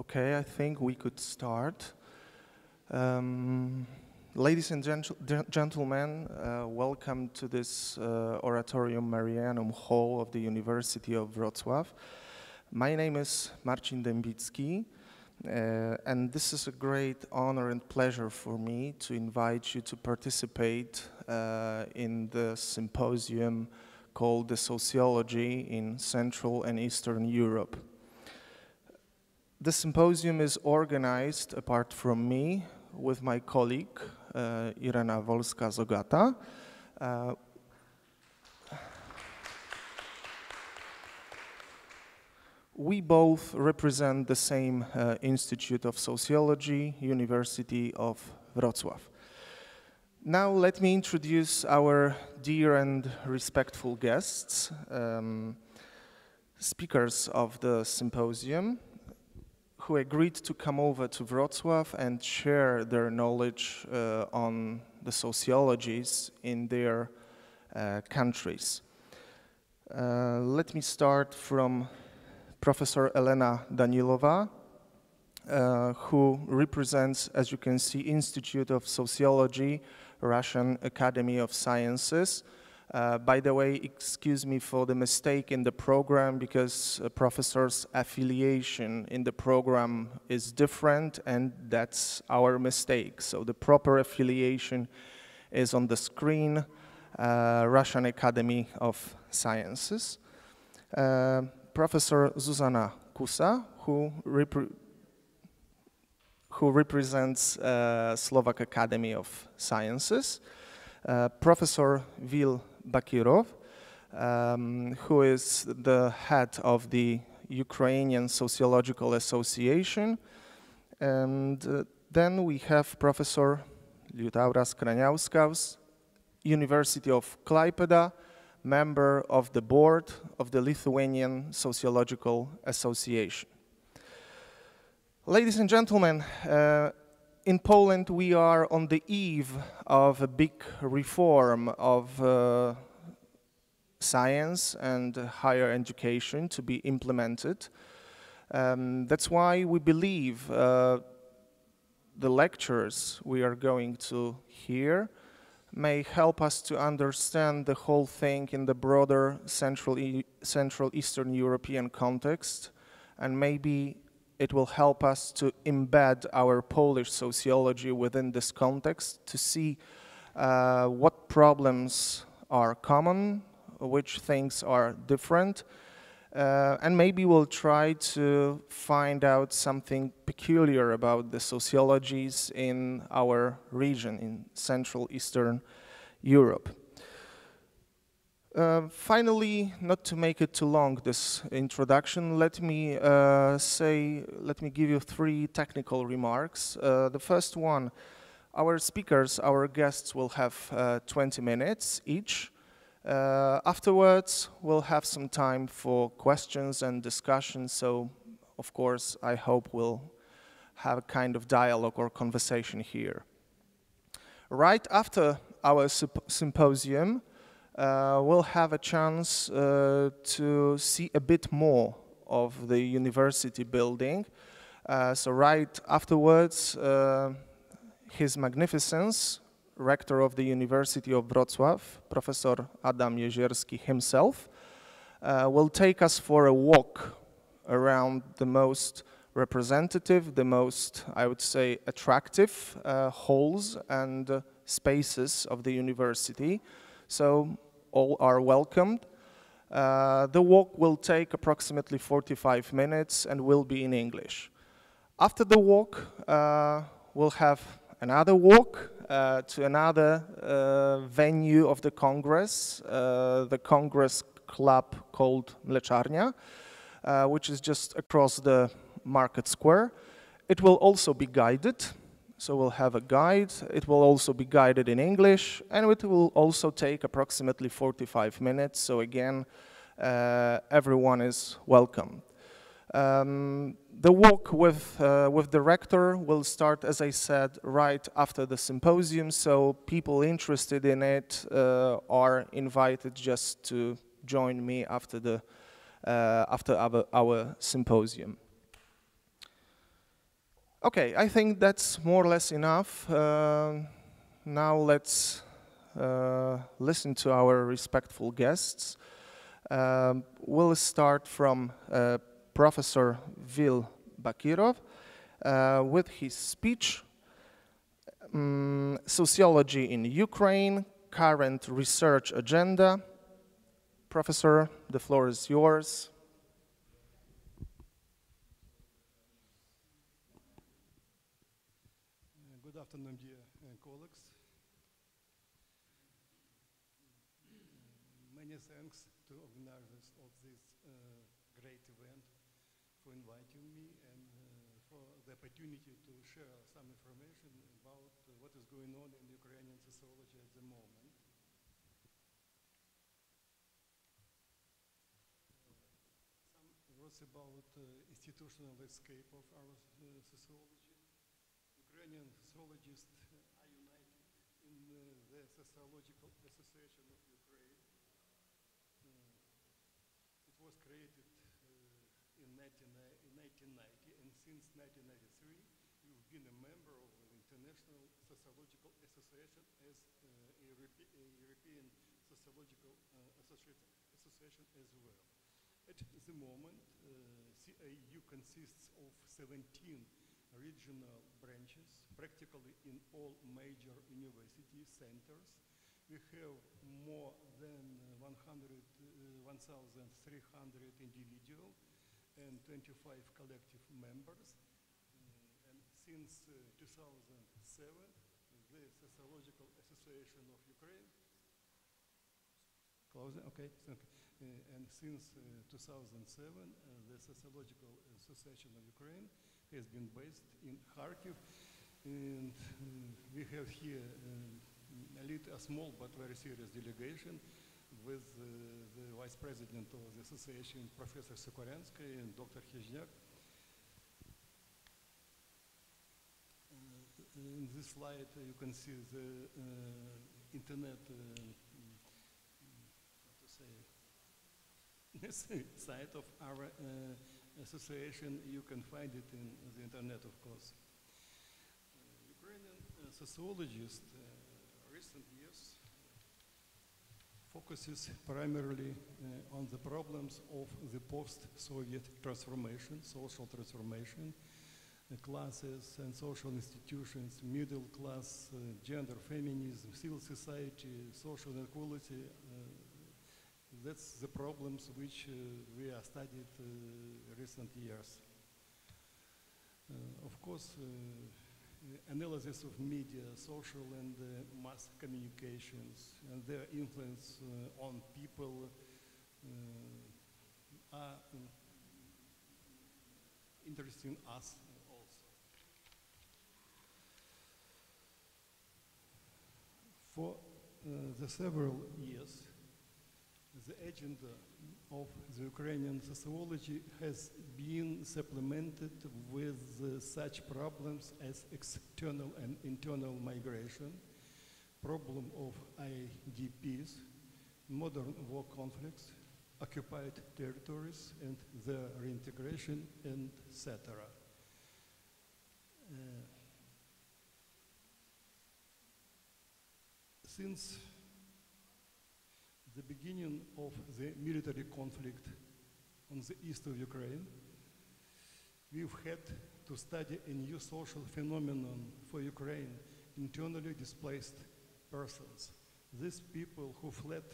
Okay, I think we could start. Um, ladies and gent gentlemen, uh, welcome to this uh, Oratorium Marianum Hall of the University of Wrocław. My name is Marcin Dębicki, uh, and this is a great honor and pleasure for me to invite you to participate uh, in the symposium called The Sociology in Central and Eastern Europe. The symposium is organized, apart from me, with my colleague, uh, Irena Wolska-Zogata. Uh, we both represent the same uh, Institute of Sociology, University of Wrocław. Now let me introduce our dear and respectful guests, um, speakers of the symposium who agreed to come over to Wrocław and share their knowledge uh, on the sociologies in their uh, countries. Uh, let me start from Professor Elena Danilova, uh, who represents, as you can see, Institute of Sociology, Russian Academy of Sciences, uh, by the way, excuse me for the mistake in the program because a professor's affiliation in the program is different and that's our mistake. So the proper affiliation is on the screen, uh, Russian Academy of Sciences. Uh, Professor Zuzana Kusa, who, who represents uh, Slovak Academy of Sciences. Uh, Professor Vil Bakirov, um, who is the head of the Ukrainian Sociological Association. And uh, then we have Professor Liutauras Kraniauskas, University of Klaipeda, member of the board of the Lithuanian Sociological Association. Ladies and gentlemen, uh, in Poland, we are on the eve of a big reform of uh, science and higher education to be implemented. Um, that's why we believe uh, the lectures we are going to hear may help us to understand the whole thing in the broader Central, e Central Eastern European context and maybe it will help us to embed our Polish sociology within this context to see uh, what problems are common, which things are different, uh, and maybe we'll try to find out something peculiar about the sociologies in our region, in Central Eastern Europe. Uh, finally, not to make it too long, this introduction, let me uh, say, let me give you three technical remarks. Uh, the first one, our speakers, our guests will have uh, 20 minutes each. Uh, afterwards, we'll have some time for questions and discussion, so of course, I hope we'll have a kind of dialogue or conversation here. Right after our symposium, uh, we'll have a chance uh, to see a bit more of the university building. Uh, so right afterwards, uh, His Magnificence, Rector of the University of Wrocław, Professor Adam Jezierski himself, uh, will take us for a walk around the most representative, the most, I would say, attractive uh, halls and spaces of the university. So all are welcomed. Uh, the walk will take approximately 45 minutes and will be in English. After the walk, uh, we'll have another walk uh, to another uh, venue of the Congress, uh, the Congress Club called Mleczarnia, uh, which is just across the Market Square. It will also be guided. So we'll have a guide. It will also be guided in English, and it will also take approximately 45 minutes. So again, uh, everyone is welcome. Um, the walk with, uh, with the rector will start, as I said, right after the symposium, so people interested in it uh, are invited just to join me after, the, uh, after our, our symposium. Okay, I think that's more or less enough. Uh, now let's uh, listen to our respectful guests. Um, we'll start from uh, Professor Vil Bakirov uh, with his speech, um, Sociology in Ukraine, Current Research Agenda. Professor, the floor is yours. Good afternoon, dear uh, colleagues. Many thanks to organizers of this uh, great event for inviting me and uh, for the opportunity to share some information about uh, what is going on in Ukrainian sociology at the moment. About uh, institutional escape of our uh, sociology. Ukrainian sociologists are united in the Sociological Association of Ukraine. It was created in, 19, in 1990, and since 1993, you've been a member of the International Sociological Association as uh, a, Europe a European Sociological uh, Association as well. At the moment, uh, CAU consists of 17 regional branches, practically in all major university centers. We have more than 100, uh, 1,300 individual and 25 collective members. Uh, and since uh, 2007, the Sociological Association of Ukraine Closing, okay, thank you. Uh, and since uh, 2007, uh, the Sociological Association of Ukraine has been based in Kharkiv, and uh, we have here uh, a, little, a small but very serious delegation with uh, the vice president of the association, Professor Sokuryanska and Dr. Khizhniak. in this slide, you can see the internet say, site of our uh, association. You can find it in the internet, of course. Uh, Ukrainian uh, sociologist recent years focuses primarily uh, on the problems of the post-Soviet transformation, social transformation, uh, classes and social institutions, middle class, uh, gender feminism, civil society, social equality, that's the problems which uh, we are studied uh, recent years. Uh, of course, analysis of media, social and mass communications, and their influence on people are interesting us also. For uh, the several years, the agenda of the Ukrainian sociology has been supplemented with uh, such problems as external and internal migration, problem of IDPs, modern war conflicts, occupied territories and their reintegration, etc. Uh, since the beginning of the military conflict on the east of Ukraine, we've had to study a new social phenomenon for Ukraine, internally displaced persons. These people who fled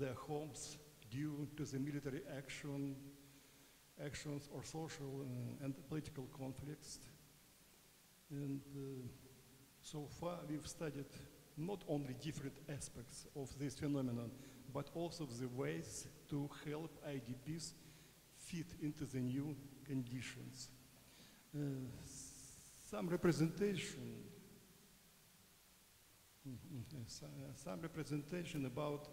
their homes due to the military action, actions or social uh, and political conflicts. And uh, so far we've studied not only different aspects of this phenomenon, but also the ways to help IDPs fit into the new conditions. Uh, some representation, mm -hmm, some representation about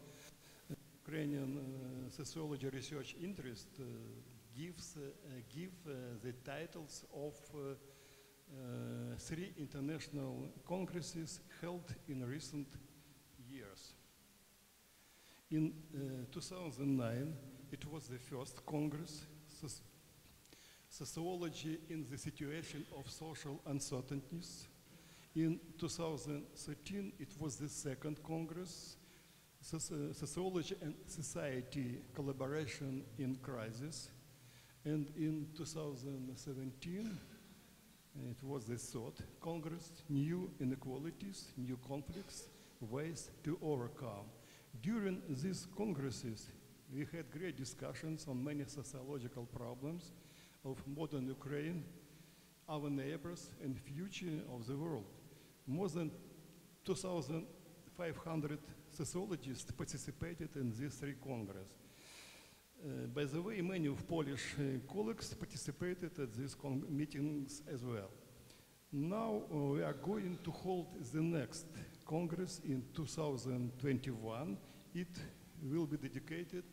Ukrainian uh, sociology research interest uh, gives uh, give uh, the titles of uh, three international congresses held in recent. In uh, 2009, it was the first Congress, sociology in the situation of social uncertainties. In 2013, it was the second Congress, Sociology and Society Collaboration in Crisis. And in 2017, it was the third Congress, New Inequalities, New Conflicts, Ways to Overcome. During these congresses, we had great discussions on many sociological problems of modern Ukraine, our neighbors, and future of the world. More than 2,500 sociologists participated in these three congresses. Uh, by the way, many of Polish uh, colleagues participated at these meetings as well. Now uh, we are going to hold the next Congress in 2021. It will be dedicated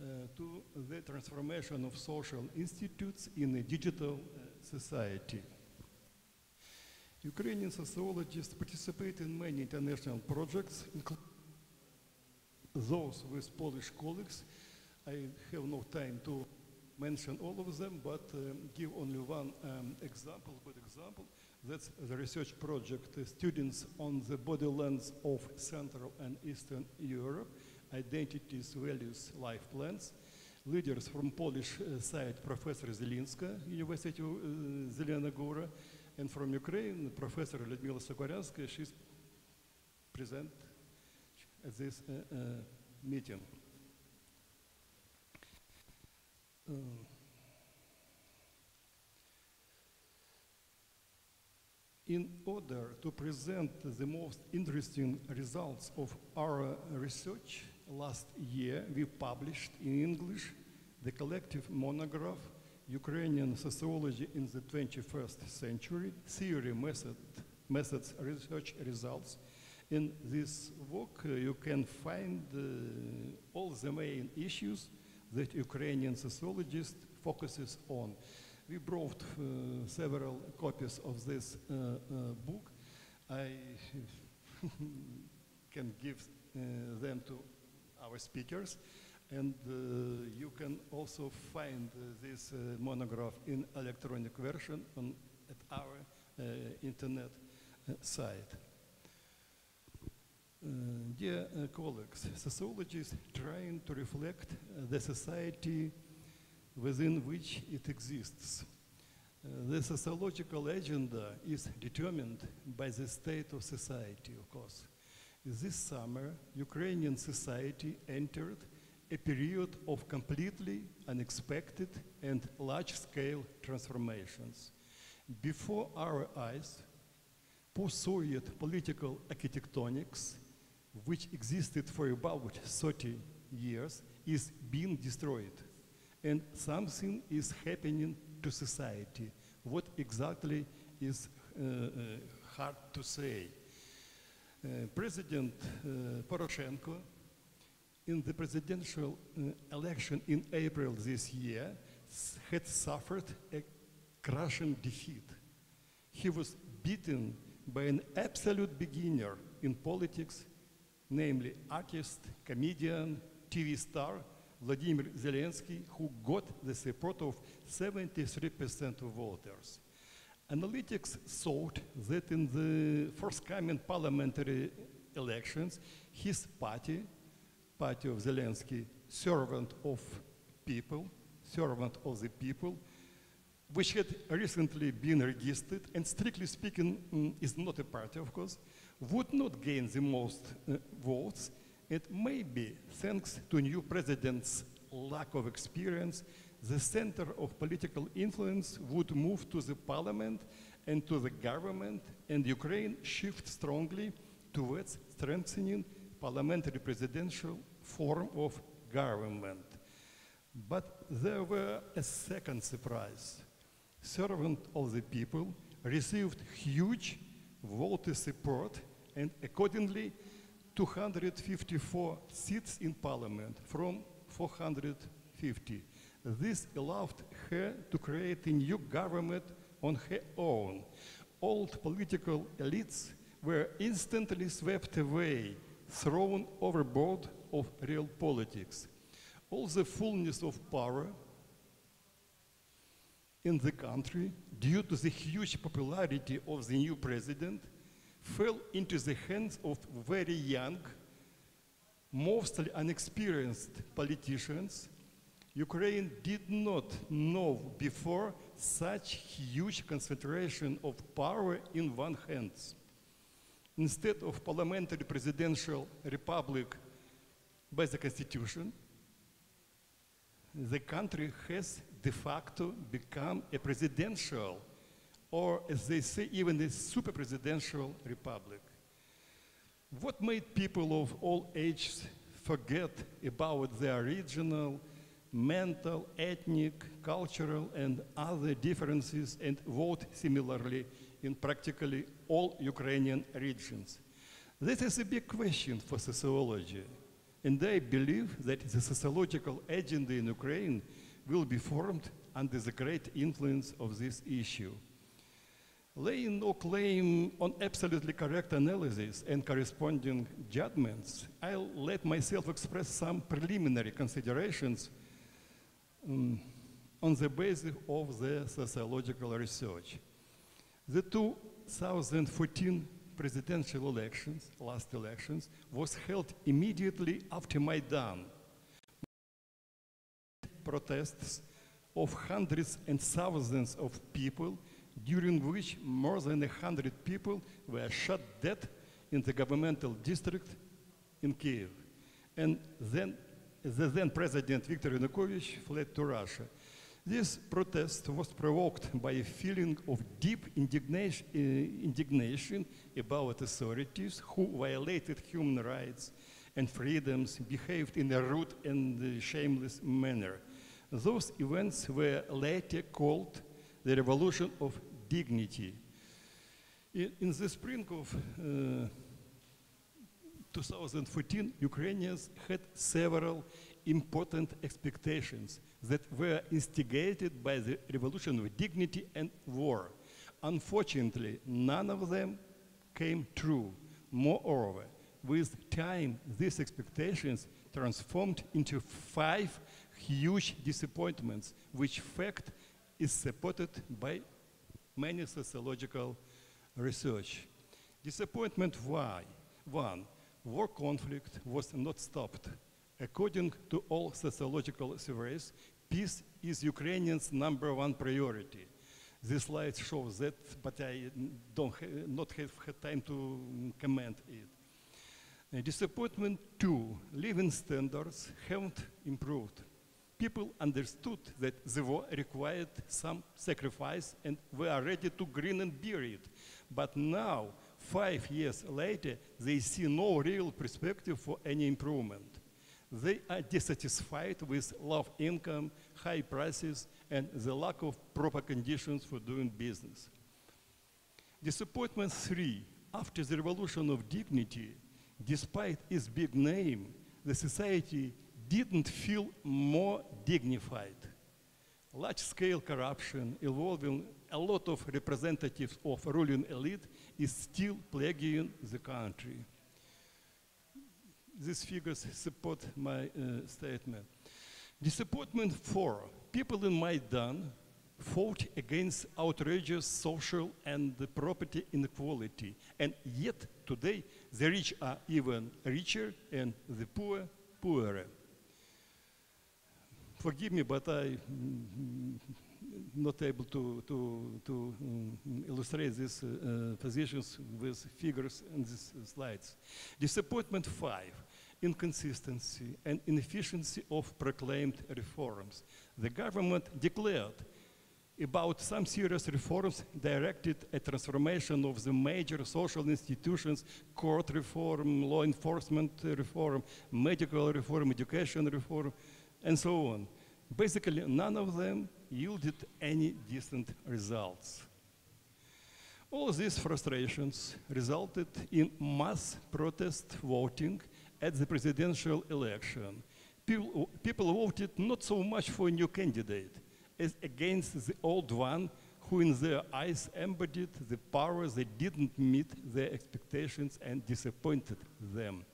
uh, to the transformation of social institutes in a digital uh, society. Ukrainian sociologists participate in many international projects, including those with Polish colleagues. I have no time to mention all of them, but um, give only one um, example, good example. That's the research project, uh, Students on the Borderlands of Central and Eastern Europe, Identities, Values, Life Plans. Leaders from Polish uh, side, Professor Zielińska, University of uh, Zelena Gora, and from Ukraine, Professor Lyudmila Sokoryanskaya, she's present at this uh, uh, meeting. Um, in order to present the most interesting results of our research, last year we published in English the collective monograph Ukrainian Sociology in the 21st Century, Theory, Method, Methods, Research Results. In this work, uh, you can find uh, all the main issues that Ukrainian sociologist focuses on. We brought uh, several copies of this uh, uh, book. I can give uh, them to our speakers, and uh, you can also find this monograph in electronic version on, at our internet site. Dear colleagues, sociology is trying to reflect uh, the society within which it exists. Uh, the sociological agenda is determined by the state of society, of course. This summer, Ukrainian society entered a period of completely unexpected and large-scale transformations. Before our eyes, post-Soviet political architectonics, which existed for about 30 years, is being destroyed. And something is happening to society. What exactly is uh, uh, hard to say. Uh, President uh, Poroshenko, in the presidential uh, election in April this year, had suffered a crushing defeat. He was beaten by an absolute beginner in politics, namely artist, comedian, TV star Vladimir Zelensky, who got the support of 73% of voters. Analytics thought that in the forthcoming parliamentary elections, his party, party of Zelensky, servant of people, servant of the people, which had recently been registered and strictly speaking mm, is not a party, of course, would not gain the most uh, votes. may be thanks to new president's lack of experience, the center of political influence would move to the parliament and to the government, and Ukraine shift strongly towards strengthening parliamentary presidential form of government. But there were a second surprise. Servant of the people received huge voter support and accordingly 254 seats in parliament from 450. This allowed her to create a new government on her own. Old political elites were instantly swept away, thrown overboard of real politics. All the fullness of power in the country, due to the huge popularity of the new president, fell into the hands of very young, mostly unexperienced politicians. Ukraine did not know before such huge concentration of power in one hands. Instead of parliamentary presidential republic by the constitution, the country has de facto become a presidential, or as they say, even a super presidential republic. What made people of all ages forget about their regional, mental, ethnic, cultural, and other differences and vote similarly in practically all Ukrainian regions? This is a big question for sociology. And I believe that the sociological agenda in Ukraine will be formed under the great influence of this issue. Laying no claim on absolutely correct analysis and corresponding judgments, I'll let myself express some preliminary considerations um, on the basis of the sociological research. The 2014 presidential elections, last elections, was held immediately after Maidan. Protests of hundreds and thousands of people, during which more than a hundred people were shot dead in the governmental district in Kiev. And then the then President Viktor Yanukovych fled to Russia. This protest was provoked by a feeling of deep indignation, uh, indignation about authorities who violated human rights and freedoms, behaved in a rude and uh, shameless manner. Those events were later called the Revolution of Dignity. In, in the spring of uh, 2014, Ukrainians had several important expectations that were instigated by the revolution of dignity and war. Unfortunately, none of them came true. Moreover, with time, these expectations transformed into five huge disappointments, which fact is supported by many sociological research. Disappointment why? One, war conflict was not stopped. According to all sociological surveys, peace is Ukrainians' number one priority. This slide shows that, but I don't ha not have had time to comment it. Disappointment two, living standards haven't improved. People understood that the war required some sacrifice and were ready to grin and bear it. But now, five years later, they see no real perspective for any improvement. They are dissatisfied with low income, high prices, and the lack of proper conditions for doing business. Disappointment three, after the revolution of dignity, despite its big name, the society didn't feel more dignified. Large-scale corruption involving a lot of representatives of ruling elite is still plaguing the country these figures support my uh, statement. Disappointment four, people in Maidan fought against outrageous social and property inequality. And yet today, the rich are even richer and the poor poorer. Forgive me, but I'm not able to, to, to um, illustrate these uh, positions with figures in these slides. Disappointment five, inconsistency and inefficiency of proclaimed reforms. The government declared about some serious reforms directed at transformation of the major social institutions, court reform, law enforcement reform, medical reform, education reform, and so on. Basically, none of them yielded any decent results. All these frustrations resulted in mass protest voting at the presidential election, people, people voted not so much for a new candidate as against the old one who in their eyes embodied the power that didn't meet their expectations and disappointed them.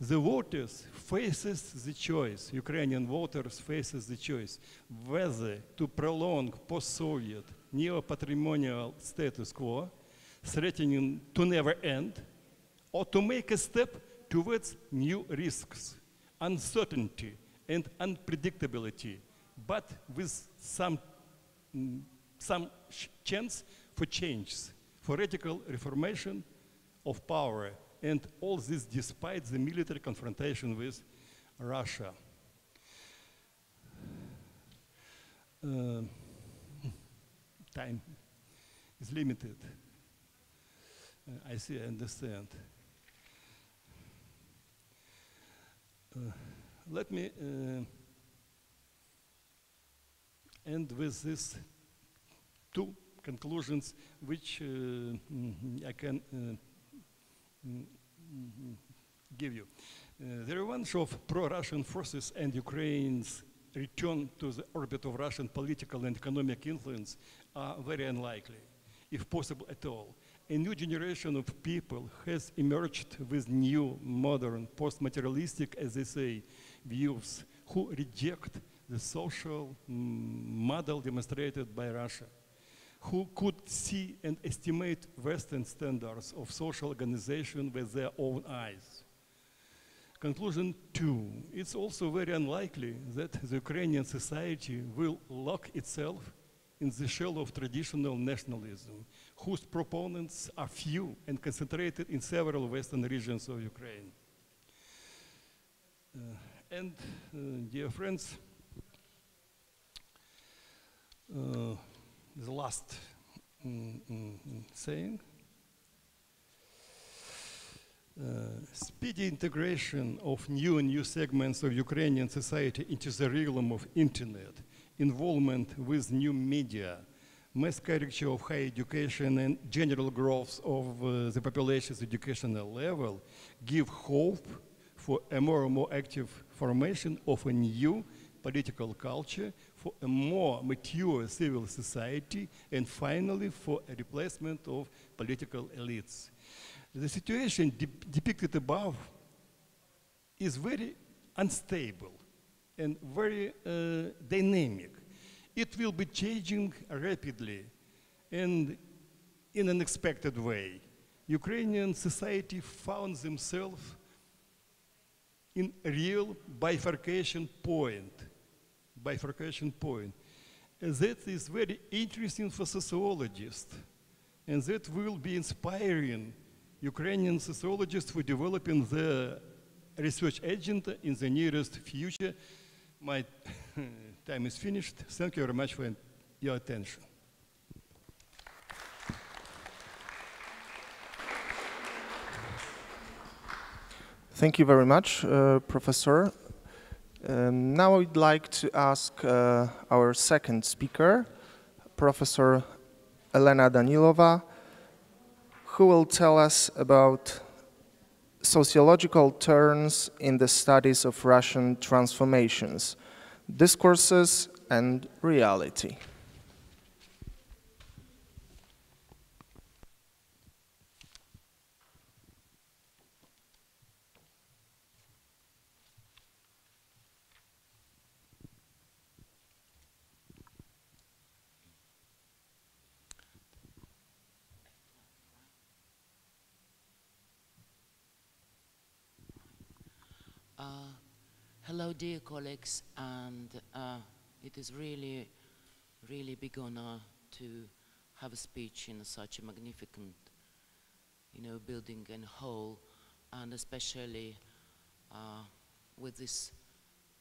The voters faces the choice, Ukrainian voters faces the choice. Whether to prolong post-Soviet neo-patrimonial status quo, threatening to never end, or to make a step towards new risks, uncertainty, and unpredictability, but with some, mm, some chance for change, for radical reformation of power and all this despite the military confrontation with Russia. Uh, time is limited. Uh, I see, I understand. Uh, let me uh, end with these two conclusions which uh, I can uh, give you. Uh, the revenge of pro-Russian forces and Ukraine's return to the orbit of Russian political and economic influence are very unlikely, if possible at all. A new generation of people has emerged with new, modern, post-materialistic, as they say, views who reject the social mm, model demonstrated by Russia who could see and estimate Western standards of social organization with their own eyes. Conclusion two, it's also very unlikely that the Ukrainian society will lock itself in the shell of traditional nationalism, whose proponents are few and concentrated in several western regions of Ukraine. Uh, and, uh, dear friends, uh, the last mm, mm, mm, saying. Uh, speedy integration of new and new segments of Ukrainian society into the realm of internet, involvement with new media, mass carriage of higher education and general growth of uh, the population's educational level give hope for a more and more active formation of a new political culture for a more mature civil society, and finally for a replacement of political elites. The situation de depicted above is very unstable and very uh, dynamic. It will be changing rapidly and in an unexpected way. Ukrainian society found themselves in a real bifurcation point bifurcation point. And that is very interesting for sociologists. And that will be inspiring Ukrainian sociologists for developing the research agenda in the nearest future. My time is finished. Thank you very much for your attention. Thank you very much, uh, Professor. Um, now I'd like to ask uh, our second speaker, Professor Elena Danilova, who will tell us about sociological turns in the studies of Russian transformations, discourses and reality. Hello, dear colleagues, and uh, it is really, really big honor to have a speech in such a magnificent, you know, building and hall, and especially uh, with this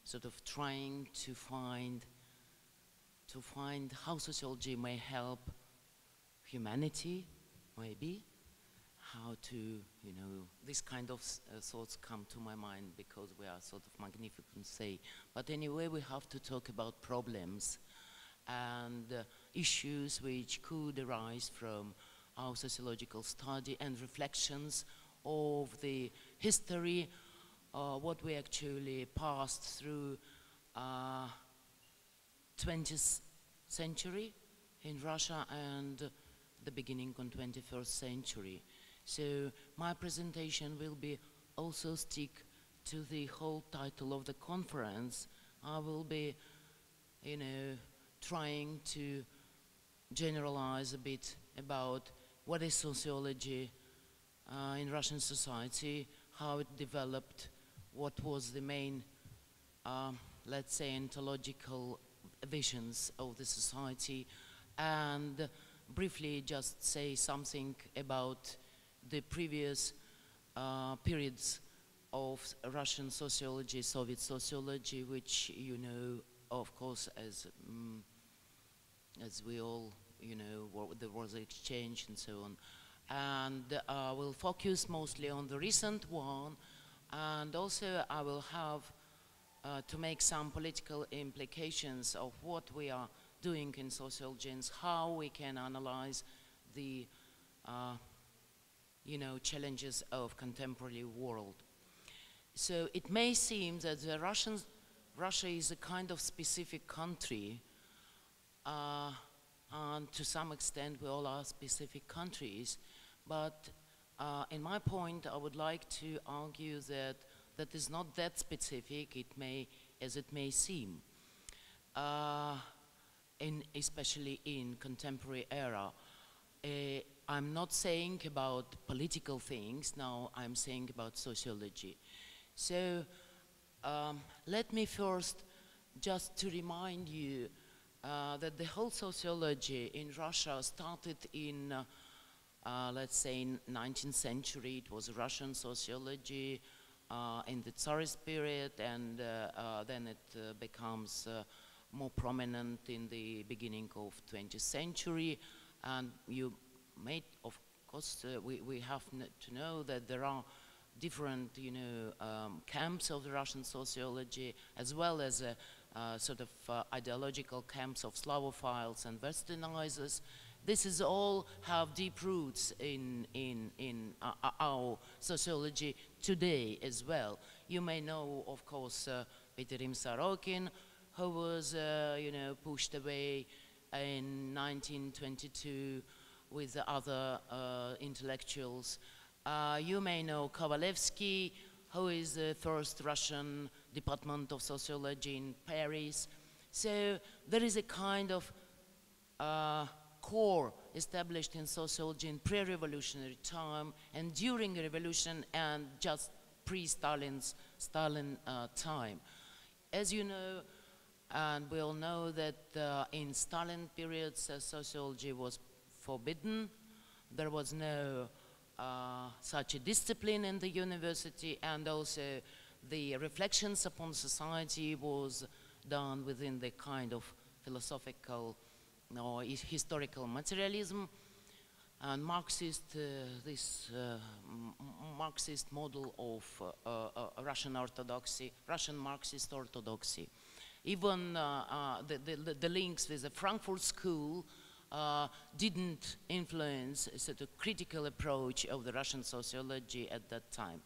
sort of trying to find, to find how sociology may help humanity, maybe, how to, you know, this kind of uh, thoughts come to my mind because we are sort of magnificent say. But anyway, we have to talk about problems and uh, issues which could arise from our sociological study and reflections of the history, uh, what we actually passed through 20th uh, century in Russia and the beginning of 21st century. So my presentation will be also stick to the whole title of the conference, I will be, you know, trying to generalize a bit about what is sociology uh, in Russian society, how it developed, what was the main, uh, let's say, ontological visions of the society, and briefly just say something about the previous uh, periods of Russian sociology, Soviet sociology, which you know, of course, as um, as we all, you know, there was exchange and so on. And uh, we'll focus mostly on the recent one, and also I will have uh, to make some political implications of what we are doing in sociology and how we can analyze the, uh, you know, challenges of contemporary world. So it may seem that the Russians, Russia is a kind of specific country, uh, and to some extent we all are specific countries, but uh, in my point I would like to argue that that is not that specific, it may, as it may seem. Uh, in, especially in contemporary era. Uh, I'm not saying about political things, now I'm saying about sociology. So um, let me first just to remind you uh, that the whole sociology in Russia started in, uh, uh let's say, in 19th century. It was Russian sociology uh, in the Tsarist period, and uh, then it becomes more prominent in the beginning of 20th century. And you made, of course, uh, we, we have to know that there are different, you know, um, camps of the Russian sociology, as well as a, uh, sort of uh, ideological camps of Slavophiles and Westernizers. This is all have deep roots in, in, in uh, uh, our sociology today as well. You may know, of course, uh, Pitirim Sorokin, who was, uh, you know, pushed away in 1922 with the other uh, intellectuals. Uh, you may know Kovalevsky, who is the first Russian Department of Sociology in Paris. So there is a kind of uh, core established in sociology in pre-revolutionary time and during the revolution and just pre-Stalin's Stalin uh, time. As you know, and we all know that uh, in Stalin periods, uh, sociology was forbidden. There was no uh, such a discipline in the university, and also the reflections upon society was done within the kind of philosophical or historical materialism and Marxist, uh, this uh, Marxist model of uh, Russian orthodoxy, Russian Marxist orthodoxy even uh, uh, the, the, the, links with the Frankfurt School uh, didn't influence a sort of critical approach of the Russian sociology at that time.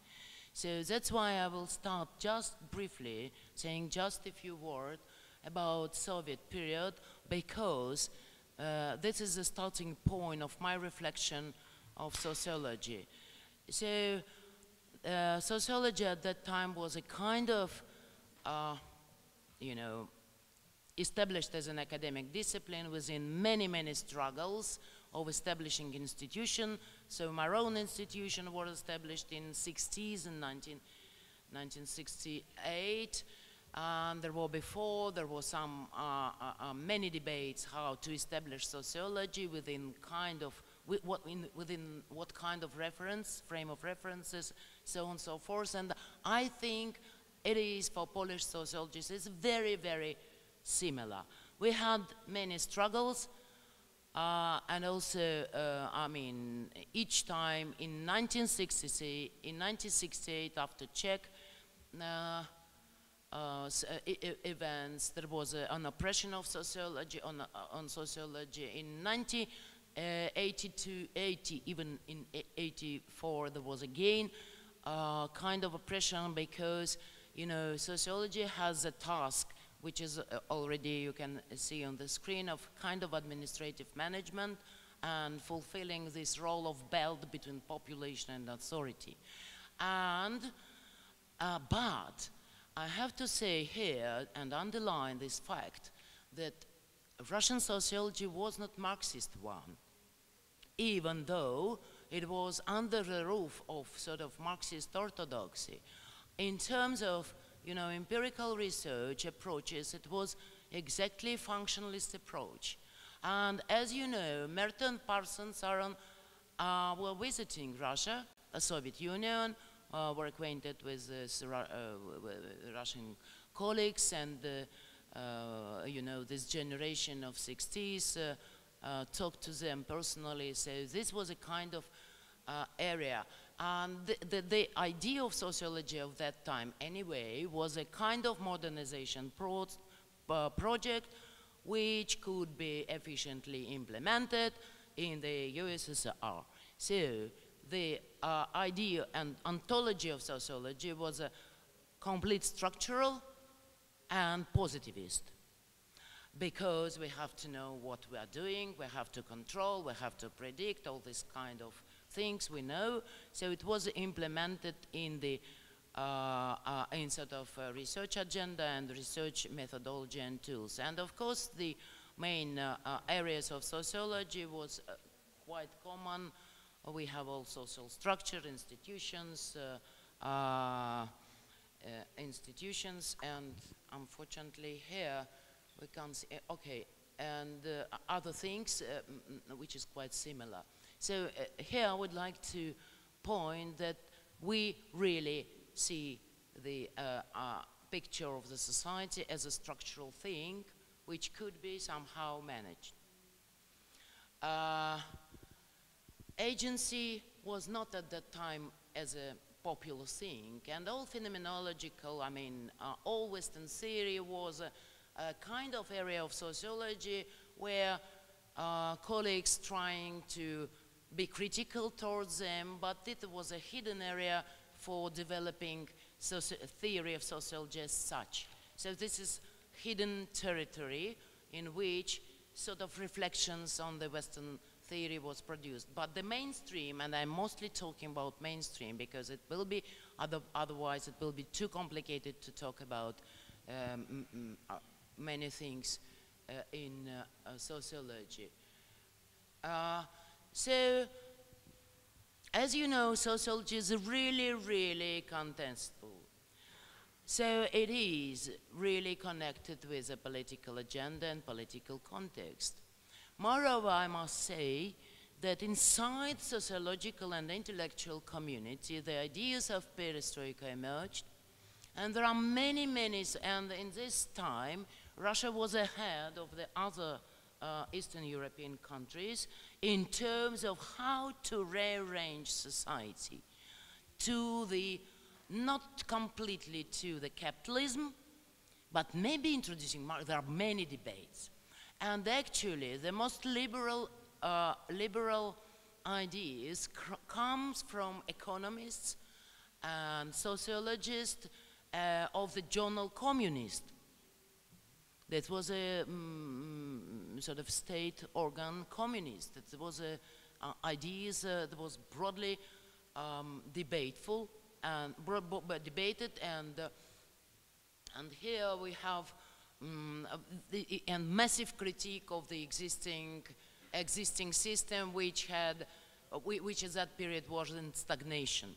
So that's why I will start just briefly saying just a few words about Soviet period because uh, this is the starting point of my reflection of sociology. So uh, sociology at that time was a kind of uh, you know, established as an academic discipline within many, many struggles of establishing institution. So my own institution was established in 60s in 19, 1968. Um, there were before, there were some, uh, uh, uh, many debates how to establish sociology within kind of, what in, within what kind of reference, frame of references, so on and so forth. And I think it is for Polish sociologists, it's very, very similar. We had many struggles, uh, and also, uh, I mean, each time in 1968, in 1968 after Czech uh, uh events, there was an oppression of sociology, on, uh, on sociology. In 1982, 80, even in 84, there was again uh, kind of oppression because you know, sociology has a task which is uh, already you can see on the screen of kind of administrative management and fulfilling this role of belt between population and authority. And Uh, but I have to say here and underline this fact that Russian sociology was not Marxist one, even though it was under the roof of sort of Marxist orthodoxy. In terms of, you know, empirical research approaches, it was exactly functionalist approach. And as you know, Merton Parsons are uh, were visiting Russia, the Soviet Union, uh, were acquainted with, uh, Russian colleagues and uh, you know, this generation of 60s, uh, uh, talked to them personally. So this was a kind of area. And the, the, the, idea of sociology of that time, anyway, was a kind of modernization pro project which could be efficiently implemented in the USSR. So the uh, idea and ontology of sociology was a complete structural and positivist because we have to know what we are doing, we have to control, we have to predict all this kind of things we know. So it was implemented in the uh, uh, in sort of research agenda and research methodology and tools. And of course, the main uh, uh areas of sociology was uh, quite common. We have all social structure, institutions, uh, institutions, and unfortunately here we can't see, okay, and uh, other things uh, which is quite similar. So uh, here I would like to point that we really see the uh, uh, picture of the society as a structural thing which could be somehow managed. Uh, agency was not at that time as a popular thing. And all phenomenological, I mean, uh, all Western theory was a, a, kind of area of sociology where uh, colleagues trying to be critical towards them, but it was a hidden area for developing theory of sociology as such. So this is hidden territory in which sort of reflections on the Western theory was produced. But the mainstream, and I'm mostly talking about mainstream because it will be, other, otherwise it will be too complicated to talk about um, uh, many things uh, in uh, uh sociology. So, as you know, sociology is really, really contestable. So it is really connected with a political agenda and political context. Moreover, I must say that inside sociological and intellectual community, the ideas of perestroika emerged, and there are many, many, and in this time, Russia was ahead of the other uh, Eastern European countries in terms of how to rearrange society to the, not completely to the capitalism, but maybe introducing, there are many debates, and actually, the most liberal, uh, liberal ideas comes from economists and sociologists uh, of the journal Communist. That was a mm, sort of state organ communist. That was a, uh, ideas uh, that was broadly um, debateful and debated and uh, and here we have um, the, and massive critique of the existing existing system which had which at that period was in stagnation.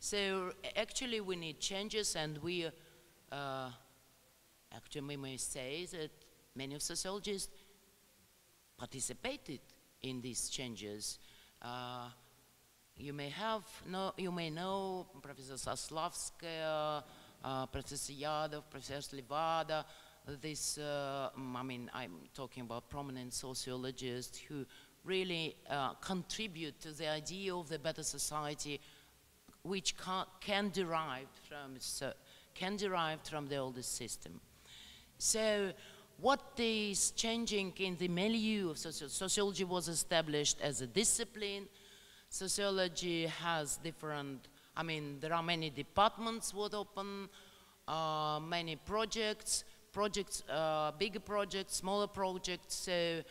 So actually we need changes and we uh, actually we may say that many of sociologists participated in these changes. Uh, you may have no, you may know Professor Zaslavskaya, uh, Professor Yadov, Professor Levada, this, uh, I mean, I'm talking about prominent sociologists who really uh, contribute to the idea of the better society which can, can derive from can derive from the oldest system. So what is changing in the milieu of sociology? Sociology was established as a discipline. Sociology has different, I mean, there are many departments would open, uh, many projects, projects, uh, bigger projects, smaller projects. So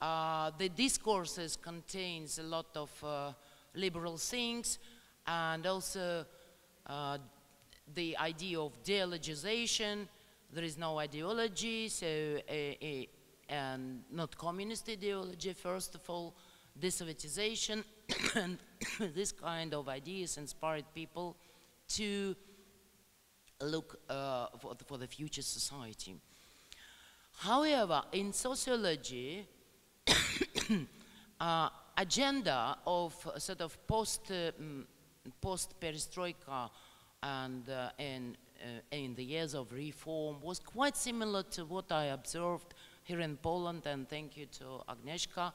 uh, the discourses contains a lot of uh, liberal things and also uh, the idea of ideologization. There is no ideology, so uh, uh, and not communist ideology, first of all, desovietization, and this kind of ideas inspired people to look uh, for, for the future society. However, in sociology, uh, agenda of sort of post um, post perestroika and uh, in uh, in the years of reform was quite similar to what I observed here in Poland. And thank you to Agnieszka,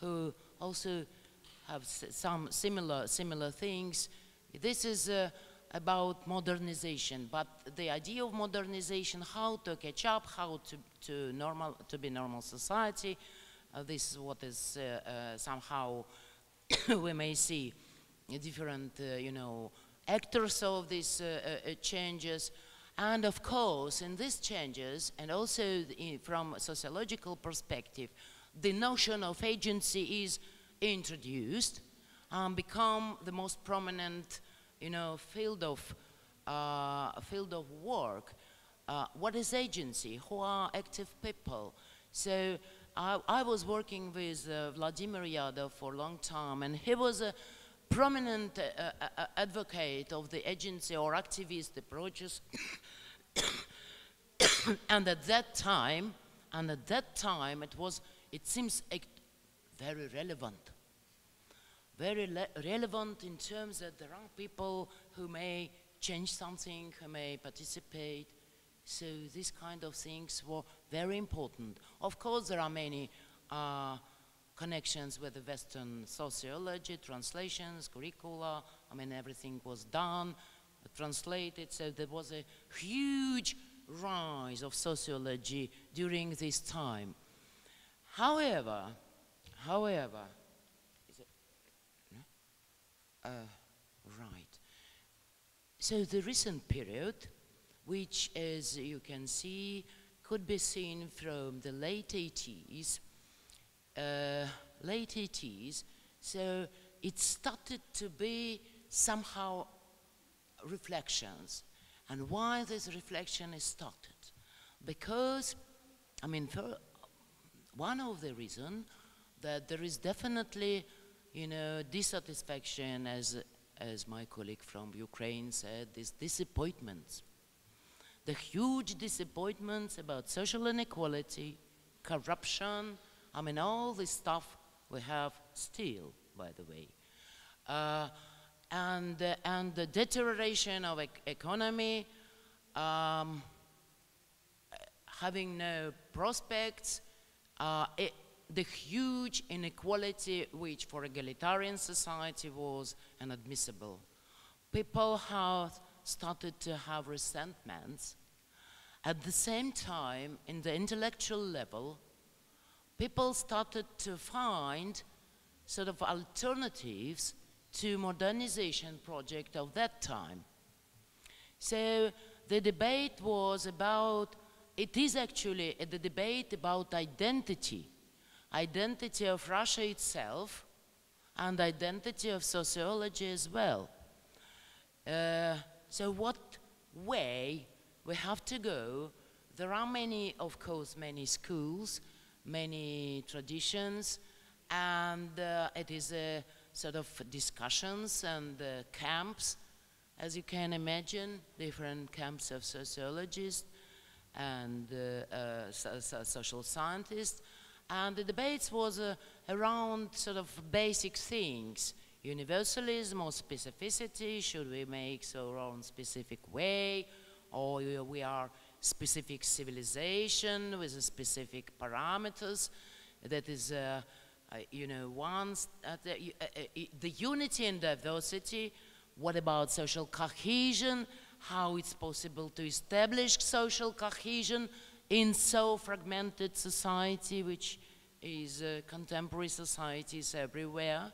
who also have some similar similar things. This is uh, about modernization, but the idea of modernization, how to catch up, how to, to normal to be normal society, uh, this is what is uh, uh, somehow we may see different, uh, you know, actors of these changes. And of course, in these changes, and also in, from a sociological perspective, the notion of agency is introduced and become the most prominent, you know, field of, uh, field of work. Uh, what is agency? Who are active people? So I, I was working with uh, Vladimir Yadov for a long time, and he was a prominent uh, uh, uh advocate of the agency or activist approaches. and at that time, and at that time, it was, it seems very relevant. Very relevant in terms that there are people who may change something, who may participate, so these kind of things were very important. Of course, there are many uh, connections with the Western sociology, translations, curricula. I mean, everything was done, translated, so there was a huge rise of sociology during this time. However, however, is it, uh, right. So the recent period which as you can see could be seen from the late 80s, uh, late 80s, so it started to be somehow reflections. And why this reflection is started? Because, I mean, one of the reasons that there is definitely, you know, dissatisfaction, as, as my colleague from Ukraine said, is disappointments the huge disappointments about social inequality, corruption, I mean, all this stuff we have still, by the way. Uh, and, uh, and the deterioration of economy, um, having no prospects, uh, it, the huge inequality which for egalitarian society was inadmissible. People have started to have resentments. At the same time, in the intellectual level, people started to find sort of alternatives to modernization project of that time. So the debate was about, it is actually the debate about identity, identity of Russia itself and identity of sociology as well. Uh, so what way we have to go? There are many, of course, many schools, many traditions, and uh, it is a sort of discussions and uh, camps, as you can imagine, different camps of sociologists and uh, uh so, so social scientists. And the debates was uh, around sort of basic things universalism or specificity? Should we make our own specific way? Or we are specific civilization with specific parameters that is, uh, uh, you know, once uh, the, uh, uh, the unity and diversity, what about social cohesion? How it's possible to establish social cohesion in so fragmented society, which is contemporary societies everywhere.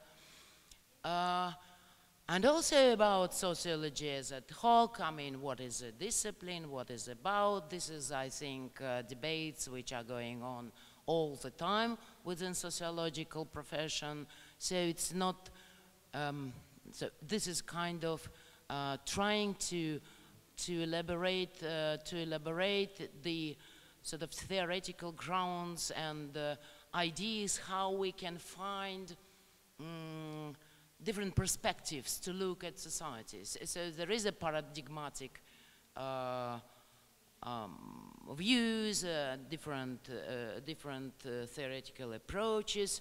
And also about sociology as a whole, I mean, what is a discipline, what is about. This is, I think, uh, debates which are going on all the time within sociological profession. So it's not, um, so this is kind of uh, trying to, to elaborate, uh, to elaborate the sort of theoretical grounds and uh, ideas how we can find um, different perspectives to look at societies. So there is a paradigmatic uh, um, views, uh, different, uh, different uh, theoretical approaches,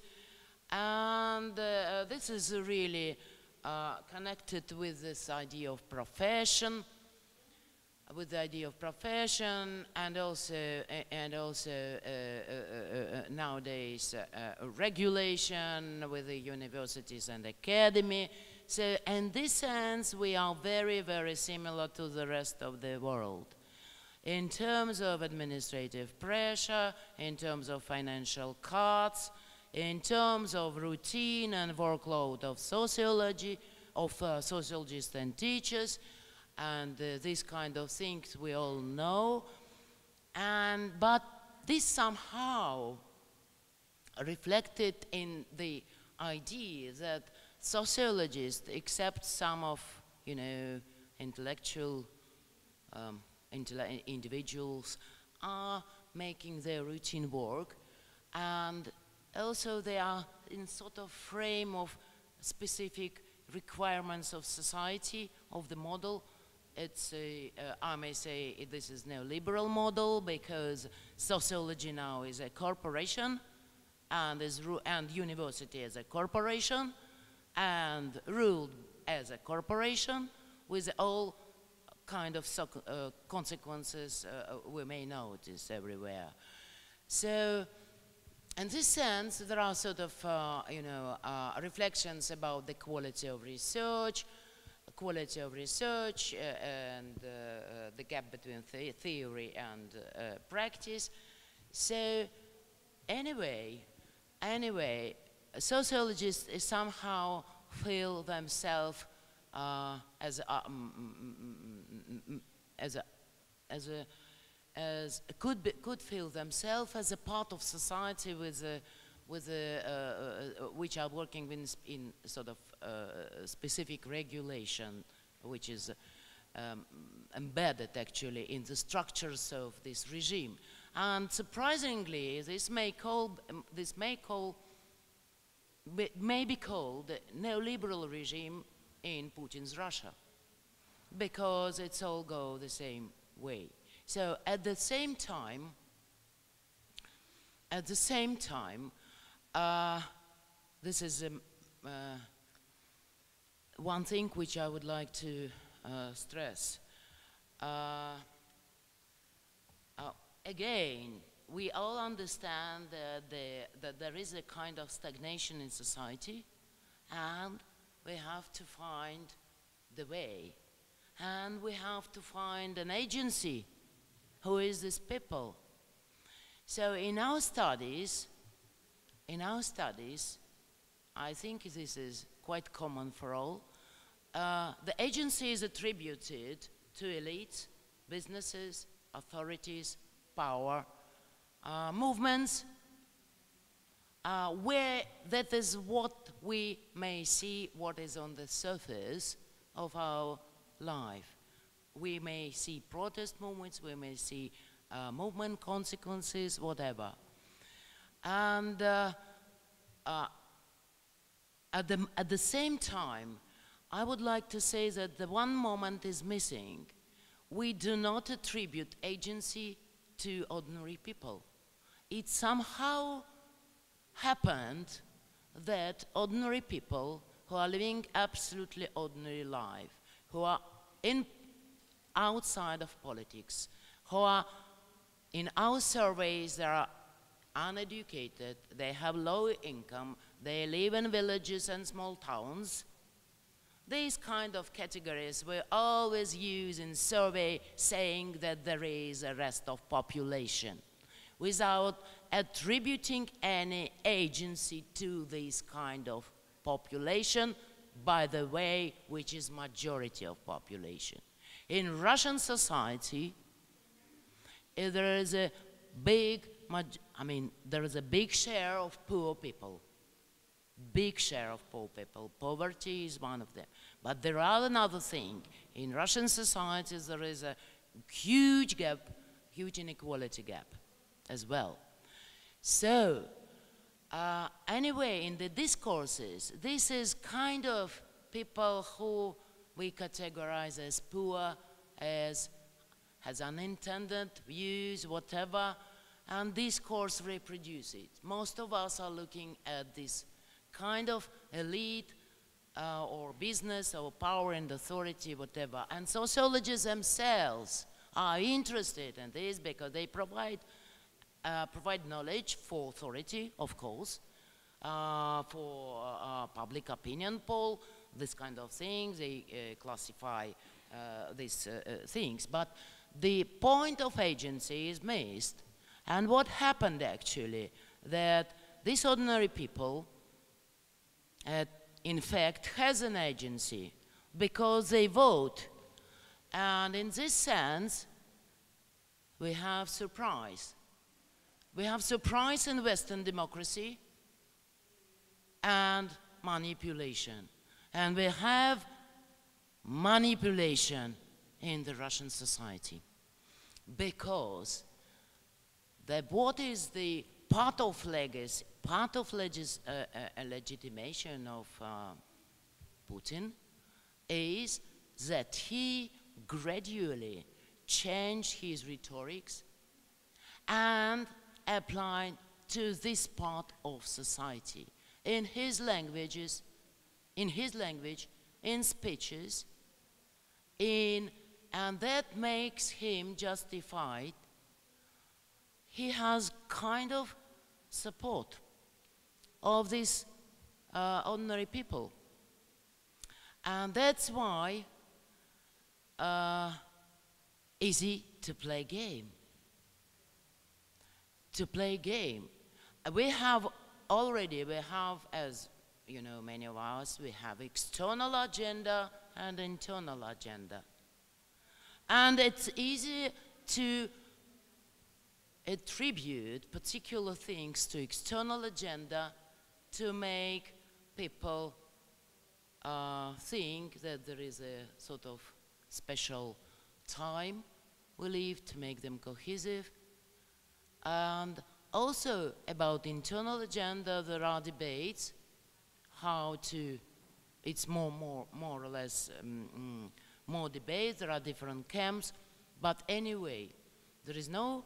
and uh, this is really uh, connected with this idea of profession, with the idea of profession, and also and also uh, uh, uh, uh nowadays regulation with the universities and academy. So in this sense, we are very, very similar to the rest of the world in terms of administrative pressure, in terms of financial cuts, in terms of routine and workload of sociology, of uh, sociologists and teachers, and uh, these kind of things we all know. And, but this somehow reflected in the idea that sociologists, except some of, you know, intellectual um, individuals are making their routine work and also they are in sort of frame of specific requirements of society, of the model. It's a, uh, I may say this is neoliberal model because sociology now is a corporation and, is and university is a corporation and ruled as a corporation with all kind of uh, consequences uh, uh, we may notice everywhere. So, in this sense, there are sort of, uh, you know, uh, reflections about the quality of research, quality of research uh, and the gap between the theory and practice. So, anyway, anyway, sociologists somehow feel themselves uh, as a, um, as a, as a, as could be, could feel themselves as a part of society with a, with a, uh, uh, which are working in, in sort of uh, specific regulation, which is um, embedded actually in the structures of this regime. And surprisingly, this may call this may call may be called neoliberal regime in Putin's Russia because it's all go the same way. So at the same time, at the same time, uh, this is um, uh, one thing which I would like to uh, stress. Uh, uh, again, we all understand that, that there is a kind of stagnation in society and we have to find the way. And we have to find an agency. Who is this people? So in our studies, in our studies, I think this is quite common for all, uh, the agency is attributed to elites, businesses, authorities, power, uh, movements, uh, where that is what we may see what is on the surface of our life. We may see protest movements, we may see uh, movement consequences, whatever. And uh, uh, at, the, at the same time, I would like to say that the one moment is missing. We do not attribute agency to ordinary people. It somehow happened that ordinary people who are living absolutely ordinary life, who are in outside of politics, who are in our surveys they are uneducated, they have low income, they live in villages and small towns. These kind of categories were always used in survey saying that there is a rest of population without attributing any agency to this kind of population, by the way, which is majority of population. In Russian society, there is a big, I mean, there is a big share of poor people. Big share of poor people. Poverty is one of them. But there are another thing. In Russian societies, there is a huge gap, huge inequality gap as well. So, uh, anyway, in the discourses, this is kind of people who we categorize as poor, as has unintended views, whatever, and this course reproduces it. Most of us are looking at this kind of elite uh, or business or power and authority, whatever. And sociologists themselves are interested in this because they provide, uh, provide knowledge for authority, of course, uh, for uh, public opinion poll, this kind of thing. They uh, classify uh, these things. But the point of agency is missed. And what happened actually, that these ordinary people, uh, in fact, has an agency because they vote. And in this sense, we have surprise. We have surprise in Western democracy and manipulation. And we have manipulation in the Russian society because that what is the part of legacy, part of legis, uh, uh, legitimation of uh, Putin is that he gradually changed his rhetorics and applied to this part of society in his languages, in his language, in speeches, in and that makes him justified. He has kind of support of these uh, ordinary people. And that's why uh, easy to play game. To play game. We have already, we have, as you know, many of us, we have external agenda and internal agenda. And it's easy to attribute particular things to external agenda to make people uh, think that there is a sort of special time we live to make them cohesive. And also about internal agenda, there are debates how to, it's more, more, more or less um, mm, more debates, there are different camps, but anyway, there is no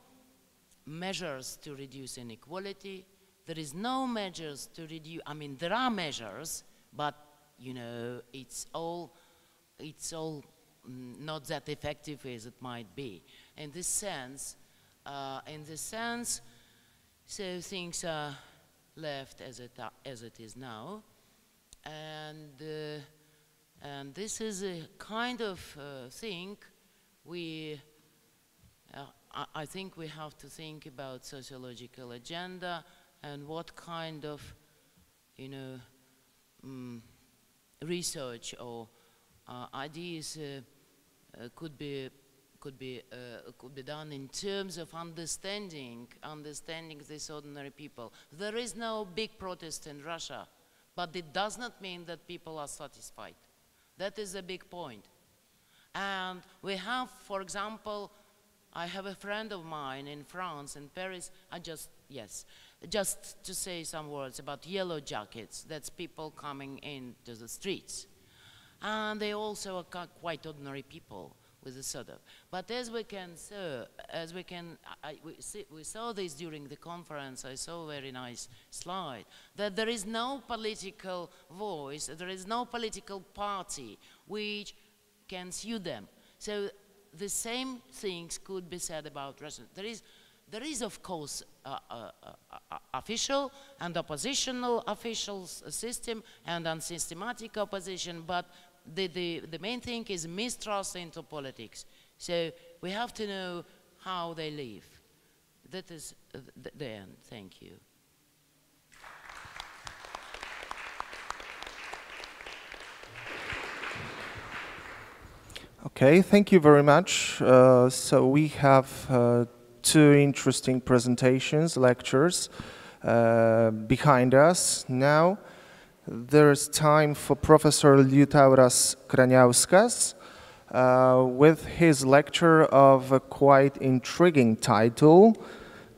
measures to reduce inequality, there is no measures to reduce, I mean, there are measures, but, you know, it's all, it's all not that effective as it might be. In this sense, uh, in this sense, so things are left as it, as it is now, and uh, and this is a kind of uh, thing we, uh, I think we have to think about sociological agenda and what kind of, you know, um, research or uh, ideas uh, uh, could be could be uh, could be done in terms of understanding understanding these ordinary people. There is no big protest in Russia, but it does not mean that people are satisfied. That is a big point. And we have, for example, I have a friend of mine in France, in Paris, I just, yes, just to say some words about yellow jackets, that's people coming into the streets. And they also are quite ordinary people with sort of. But as we can see, as we can, I, we, see, we saw this during the conference, I saw a very nice slide, that there is no political voice, there is no political party which can sue them. So the same things could be said about Russia. There is, there is of course, uh, uh, uh, official and oppositional official system and unsystematic opposition, but the, the, the main thing is mistrust into politics. So we have to know how they live. That is the, end. Thank you. Okay, thank you very much. Uh, so we have uh, two interesting presentations, lectures uh, behind us now. There is time for Professor Liutauras Kraniauskas, uh, with his lecture of a quite intriguing title,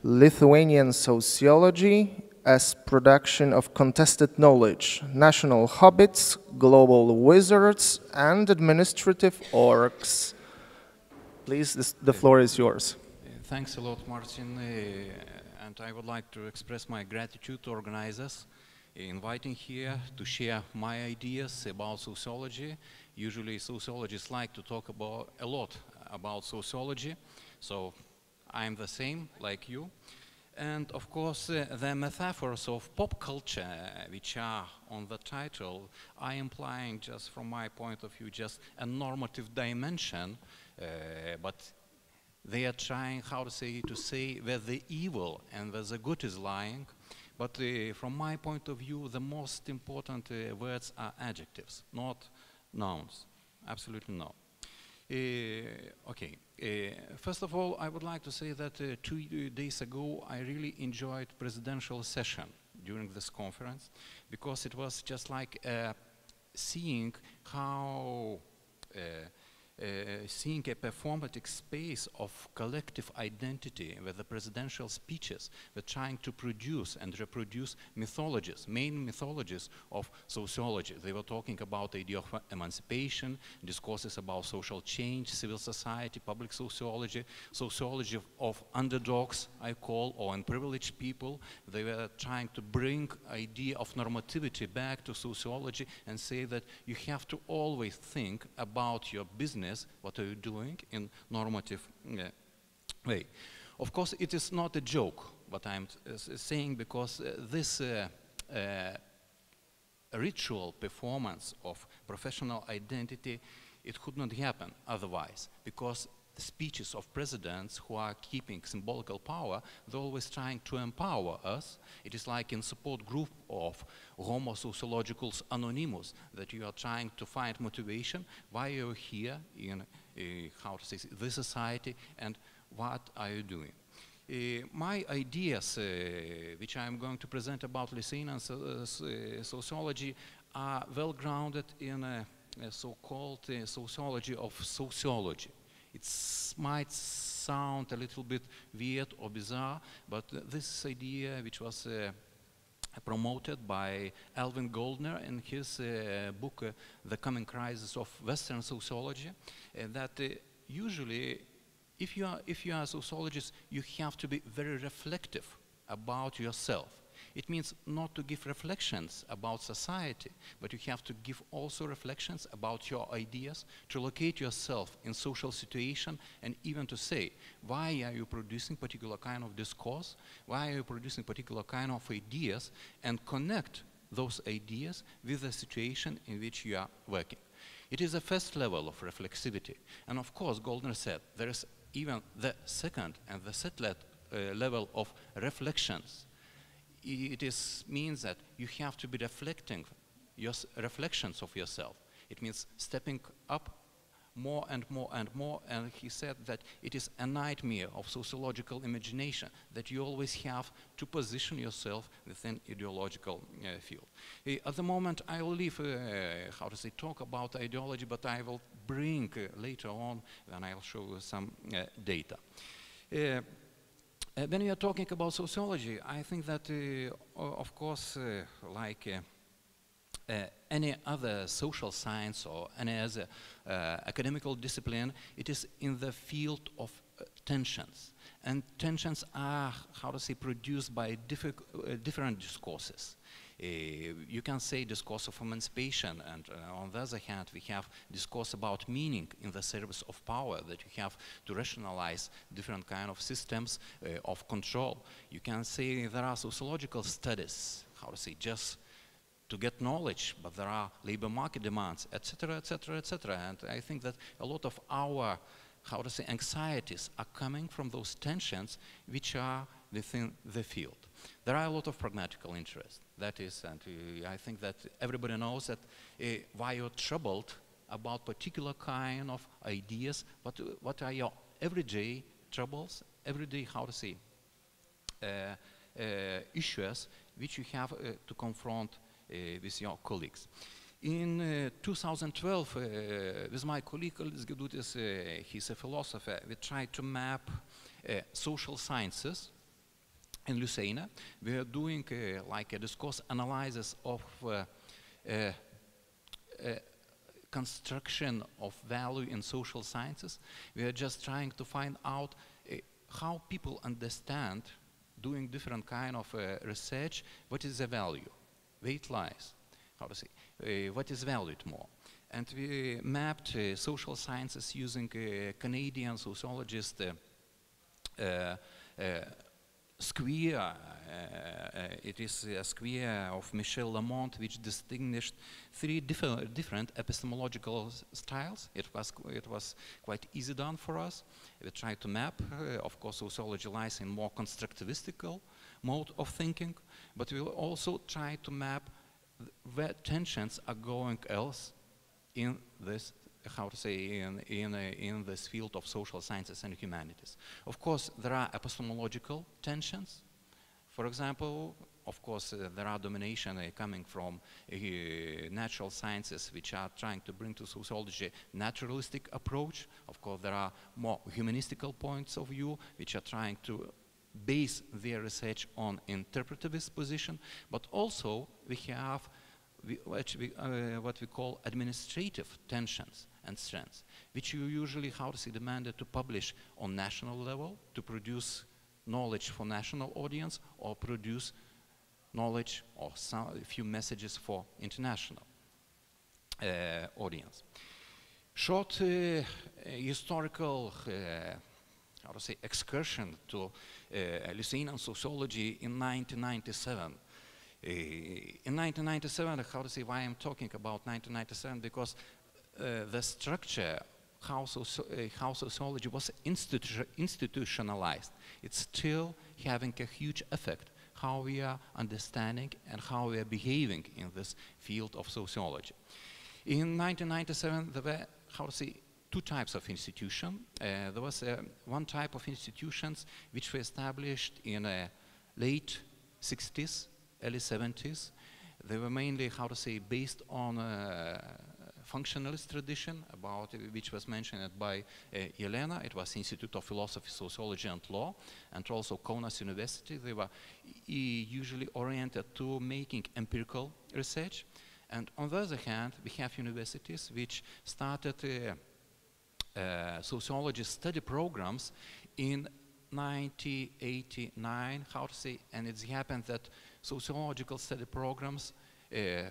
Lithuanian Sociology as Production of Contested Knowledge, National Hobbits, Global Wizards, and Administrative Orcs. Please, this, the floor is yours. Thanks a lot, Martin. Uh, and I would like to express my gratitude to organizers inviting here to share my ideas about sociology. Usually sociologists like to talk about a lot about sociology, so I'm the same like you. And of course, uh, the metaphors of pop culture, uh, which are on the title, are implying, just from my point of view, just a normative dimension, uh, but they are trying, how to say, to say where the evil and where the good is lying. But uh, from my point of view, the most important uh, words are adjectives, not nouns. Absolutely no. Uh, okay, uh, first of all, I would like to say that uh, two days ago I really enjoyed presidential session during this conference because it was just like uh, seeing how uh, seeing a performative space of collective identity where the presidential speeches were trying to produce and reproduce mythologies, main mythologies of sociology. They were talking about the idea of emancipation, discourses about social change, civil society, public sociology, sociology of, of underdogs, I call, or unprivileged people. They were trying to bring idea of normativity back to sociology and say that you have to always think about your business what are you doing in normative uh, way. Of course, it is not a joke what I'm saying because uh, this uh, uh, ritual performance of professional identity, it could not happen otherwise because the speeches of presidents who are keeping symbolical power, they're always trying to empower us. It is like in support group of Homo sociologicals anonymous that you are trying to find motivation why you're here in, uh, how to say, this society and what are you doing. Uh, my ideas, uh, which I'm going to present about Lithuanian so, sociology, are well grounded in a, a so-called sociology of sociology. It might sound a little bit weird or bizarre, but this idea, which was uh, promoted by Alvin Gouldner in his uh, book, uh, The Coming Crisis of Western Sociology, that usually if you, are, if you are a sociologist, you have to be very reflective about yourself. It means not to give reflections about society, but you have to give also reflections about your ideas, to locate yourself in social situation, and even to say, why are you producing particular kind of discourse? Why are you producing particular kind of ideas? And connect those ideas with the situation in which you are working. It is the first level of reflexivity. And of course, Gouldner said, there is even the second and the third uh, level of reflections it is, means that you have to be reflecting your reflections of yourself. It means stepping up more and more and more, and he said that it is a nightmare of sociological imagination, that you always have to position yourself within ideological uh, field. Uh, at the moment, I will leave, uh, how to say, talk about ideology, but I will bring uh, later on, when I'll show some uh, data. Uh, when we are talking about sociology, I think that, uh, of course, uh, like uh, uh, any other social science or any other uh, academical discipline, it is in the field of tensions. And tensions are, how to say, produced by different discourses. Uh, you can say discourse of emancipation, and uh, on the other hand, we have discourse about meaning in the service of power, that you have to rationalize different kind of systems uh, of control. You can say there are sociological studies, how to say, just to get knowledge, but there are labor market demands, etc., etc., etc. And I think that a lot of our, how to say, anxieties are coming from those tensions which are within the field. There are a lot of pragmatical interests. That is, and uh, I think that everybody knows that uh, why you're troubled about particular kind of ideas, but uh, what are your everyday troubles, everyday, how to say, uh, uh, issues which you have to confront with your colleagues. In uh, 2012, uh, with my colleague Aldis Gedutis, uh, he's a philosopher, we tried to map social sciences in Lithuania. We are doing uh, like a discourse analysis of uh, uh, uh, construction of value in social sciences. We are just trying to find out uh, how people understand doing different kind of uh, research, what is the value, where it lies, how to say, what is valued more. And we mapped social sciences using Canadian sociologist square. Uh, it is a square of Michèle Lamont, which distinguished three differ different epistemological styles. It was it was quite easy done for us. We tried to map. Uh, of course, sociology lies in more constructivistical mode of thinking, but we will also try to map where tensions are going else in this how to say in in, in this field of social sciences and humanities. Of course there are epistemological tensions. For example of course uh, there are domination uh, coming from uh, natural sciences which are trying to bring to sociology naturalistic approach. Of course there are more humanistical points of view which are trying to base their research on interpretivist position. But also we have we, we, uh, what we call administrative tensions and strengths, which you usually, how to say, demanded to publish on national level to produce knowledge for national audience or produce knowledge or some, a few messages for international uh, audience. Short uh, historical, uh, how to say, excursion to uh, Lithuanian sociology in 1997. Uh, in 1997, how to say why I'm talking about 1997 because the structure how, soci- uh, how sociology was institu- institutionalized, it's still having a huge effect how we are understanding and how we are behaving in this field of sociology. In 1997, there were, how to say, two types of institution. Uh, there was uh, one type of institutions which were established in uh, late 60s, early 70s. They were mainly, how to say, based on uh, functionalist tradition, about which was mentioned by uh, Yelena. It was Institute of Philosophy, Sociology and Law, and also Kaunas University. They were usually oriented to making empirical research. And on the other hand, we have universities which started uh, uh, sociology study programs in 1989, how to say, and it's happened that sociological study programs uh,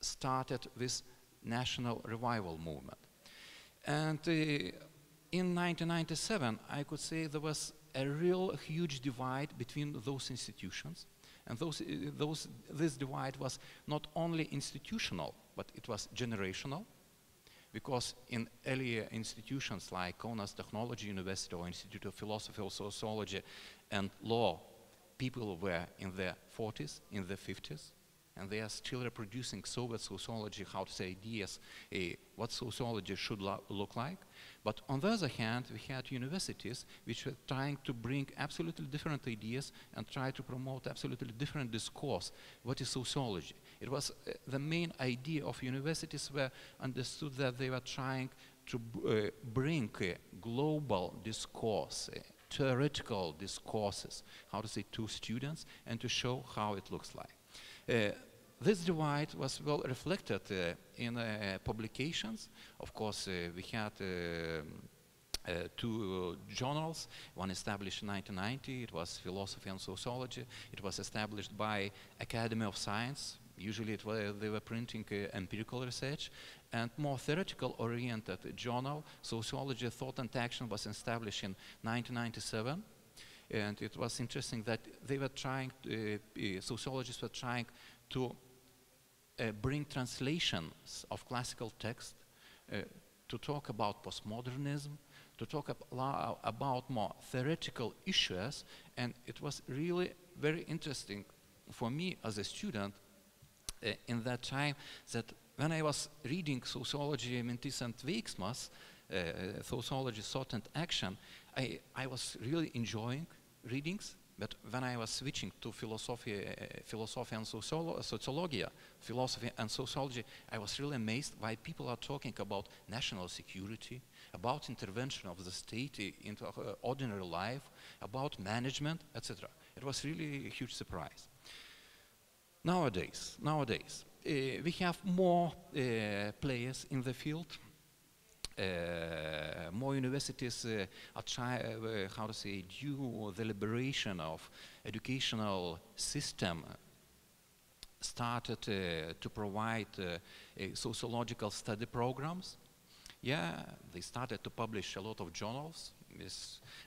started with national revival movement. And uh, in 1997, I could say there was a real huge divide between those institutions. And those, uh, those, this divide was not only institutional, but it was generational because in earlier institutions like Kaunas Technology University or Institute of Philosophy or Sociology and Law, people were in their 40s, in their 50s, and they are still reproducing Soviet sociology, how to say ideas, uh, what sociology should lo- look like. But on the other hand, we had universities which were trying to bring absolutely different ideas and try to promote absolutely different discourse. What is sociology? It was uh, the main idea of universities were understood that they were trying to uh, bring global discourse, theoretical discourses, how to say, to students and to show how it looks like. Uh, this divide was well reflected uh, in uh, publications. Of course, uh, we had uh, two uh, journals, one established in 1990, it was Philosophy and Sociology. It was established by Academy of Science. Usually it wa- they were printing uh, empirical research. And more theoretical oriented journal, Sociology, Thought and Action, was established in 1997. And it was interesting that they were trying, to, sociologists were trying to uh, bring translations of classical text uh, to talk about postmodernism, to talk ab- about more theoretical issues, and it was really very interesting for me as a student uh, in that time that when I was reading sociology, mintis and veiksmas, uh, sociology, thought and action, I, I was really enjoying readings But when I was switching to philosophy, uh, philosophy and sociolo- sociology, philosophy and sociology, I was really amazed why people are talking about national security, about intervention of the state into uh, ordinary life, about management, etc. It was really a huge surprise. Nowadays, nowadays, uh, we have more players in the field. Uh, more universities uh, are uh, how to say, due the liberation of educational system started to provide sociological study programs. Yeah, they started to publish a lot of journals.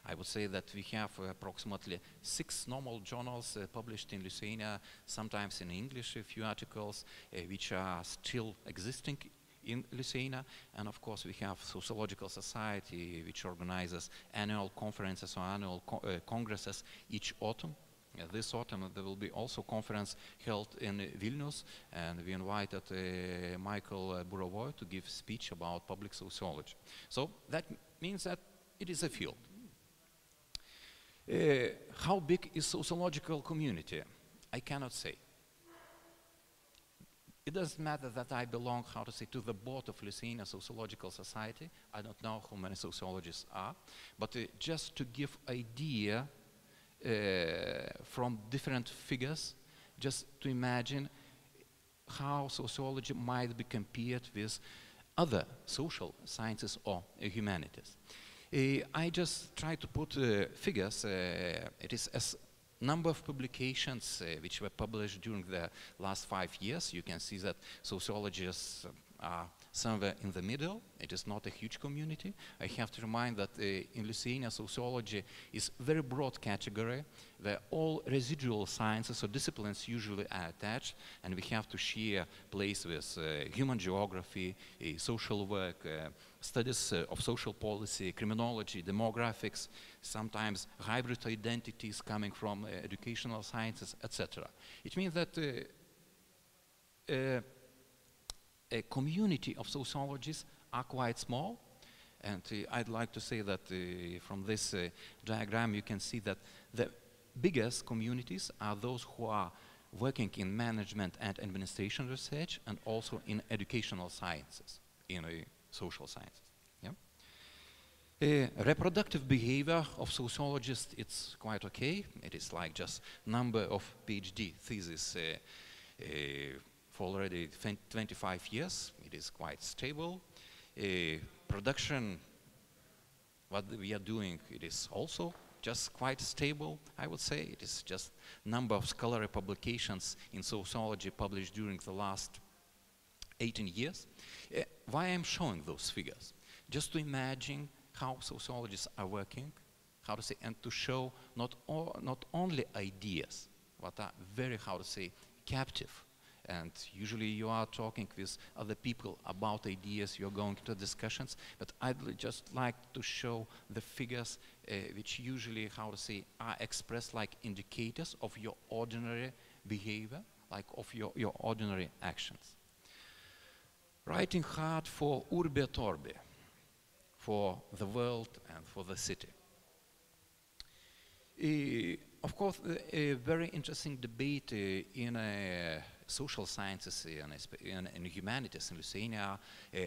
I would say that we have approximately six normal journals uh, published in Lithuania, sometimes in English, a few articles uh, which are still existing in Lithuania. And of course, we have Sociological Society, which organizes annual conferences or annual co- uh, congresses each autumn. Uh, this autumn, there will be also conference held in uh, Vilnius, and we invited uh, Michael uh, Burawoy to give speech about public sociology. So that means that it is a field. Uh, how big is sociological community? I cannot say. It doesn't matter that I belong, how to say, to the board of Lithuania Sociological Society. I don't know how many sociologists are, but uh, just to give idea uh, from different figures, just to imagine how sociology might be compared with other social sciences or uh, humanities. I just try to put uh, figures. Uh, it is as number of publications uh, which were published during the last five years. You can see that sociologists are somewhere in the middle. It is not a huge community. I have to remind that uh, in Lithuania, sociology is very broad category where all residual sciences or disciplines usually are attached, and we have to share place with uh, human geography, uh, social work, uh, studies uh, of social policy, criminology, demographics, sometimes hybrid identities coming from uh, educational sciences, etc. It means that a community of sociologists are quite small. And uh, I'd like to say that uh, from this uh, diagram you can see that the biggest communities are those who are working in management and administration research and also in educational sciences, in uh, social sciences. Yeah? Uh, reproductive behavior of sociologists, it's quite okay. It is like just number of PhD theses uh, for already 25 years. It is quite stable. Uh, production, what we are doing, it is also just quite stable, I would say. It is just number of scholarly publications in sociology published during the last 18 years. Uh, why I'm showing those figures? Just to imagine how sociologists are working, how to say, and to show not, not only ideas, what are very, how to say, captive. And usually you are talking with other people about ideas, you're going to discussions, but I'd just like to show the figures uh, which usually, how to say, are expressed like indicators of your ordinary behavior, like of your, your ordinary actions. Writing hard for urbi et orbi, for the world and for the city. Eh, of course, a, a very interesting debate uh, in uh, social sciences and humanities in Lithuania, uh,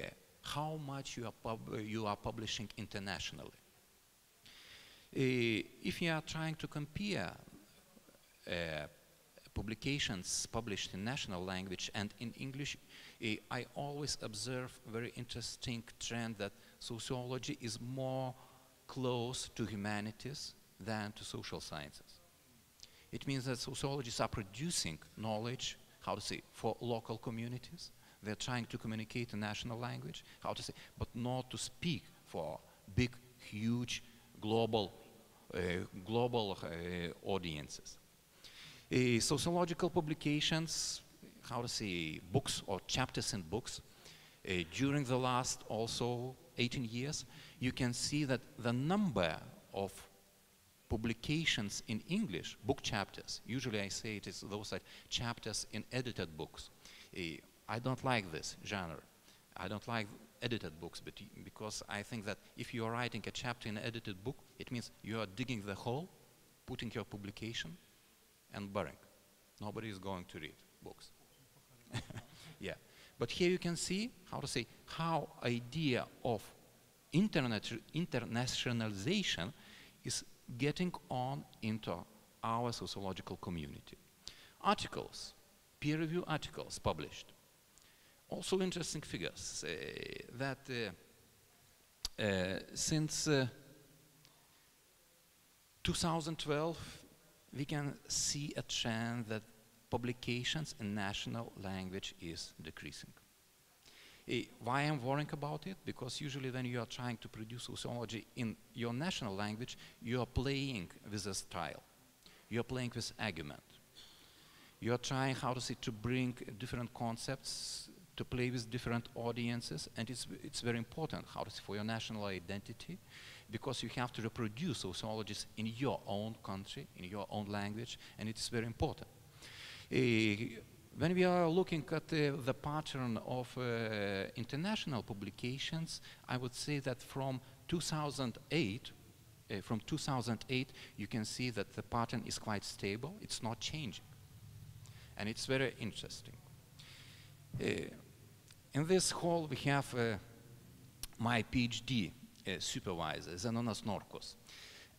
how much you are, you are publishing internationally. Uh, if you are trying to compare uh, publications published in national language and in English, I always observe very interesting trend that sociology is more close to humanities than to social sciences. It means that sociologists are producing knowledge, how to say, for local communities. They're trying to communicate in national language, how to say, but not to speak for big, huge, global, uh, global uh, audiences. Uh, sociological publications, how to say, books or chapters in books, uh, during the last also 18 years, you can see that the number of publications in English, book chapters, usually I say it is those like chapters in edited books. Uh, I don't like this genre. I don't like edited books but because I think that if you are writing a chapter in an edited book, it means you are digging the hole, putting your publication and burying. Nobody is going to read books. yeah. But here you can see how to say how idea of internet internationalization is getting on into our sociological community. Articles, peer review articles published. Also interesting figures uh, that uh, uh, since uh, 2012 we can see a trend that publications in national language is decreasing. Why I'm worrying about it? Because usually when you are trying to produce sociology in your national language, you are playing with a style. You are playing with argument. You are trying, how to say, to bring different concepts, to play with different audiences, and it's, it's very important, how to say, for your national identity, because you have to reproduce sociologists in your own country, in your own language, and it's very important. Uh, when we are looking at uh, the pattern of uh, international publications, I would say that from 2008, uh, from 2008, you can see that the pattern is quite stable. It's not changing. And it's very interesting. Uh, in this hall, we have uh, my PhD uh, supervisor, Zenonas Norkus.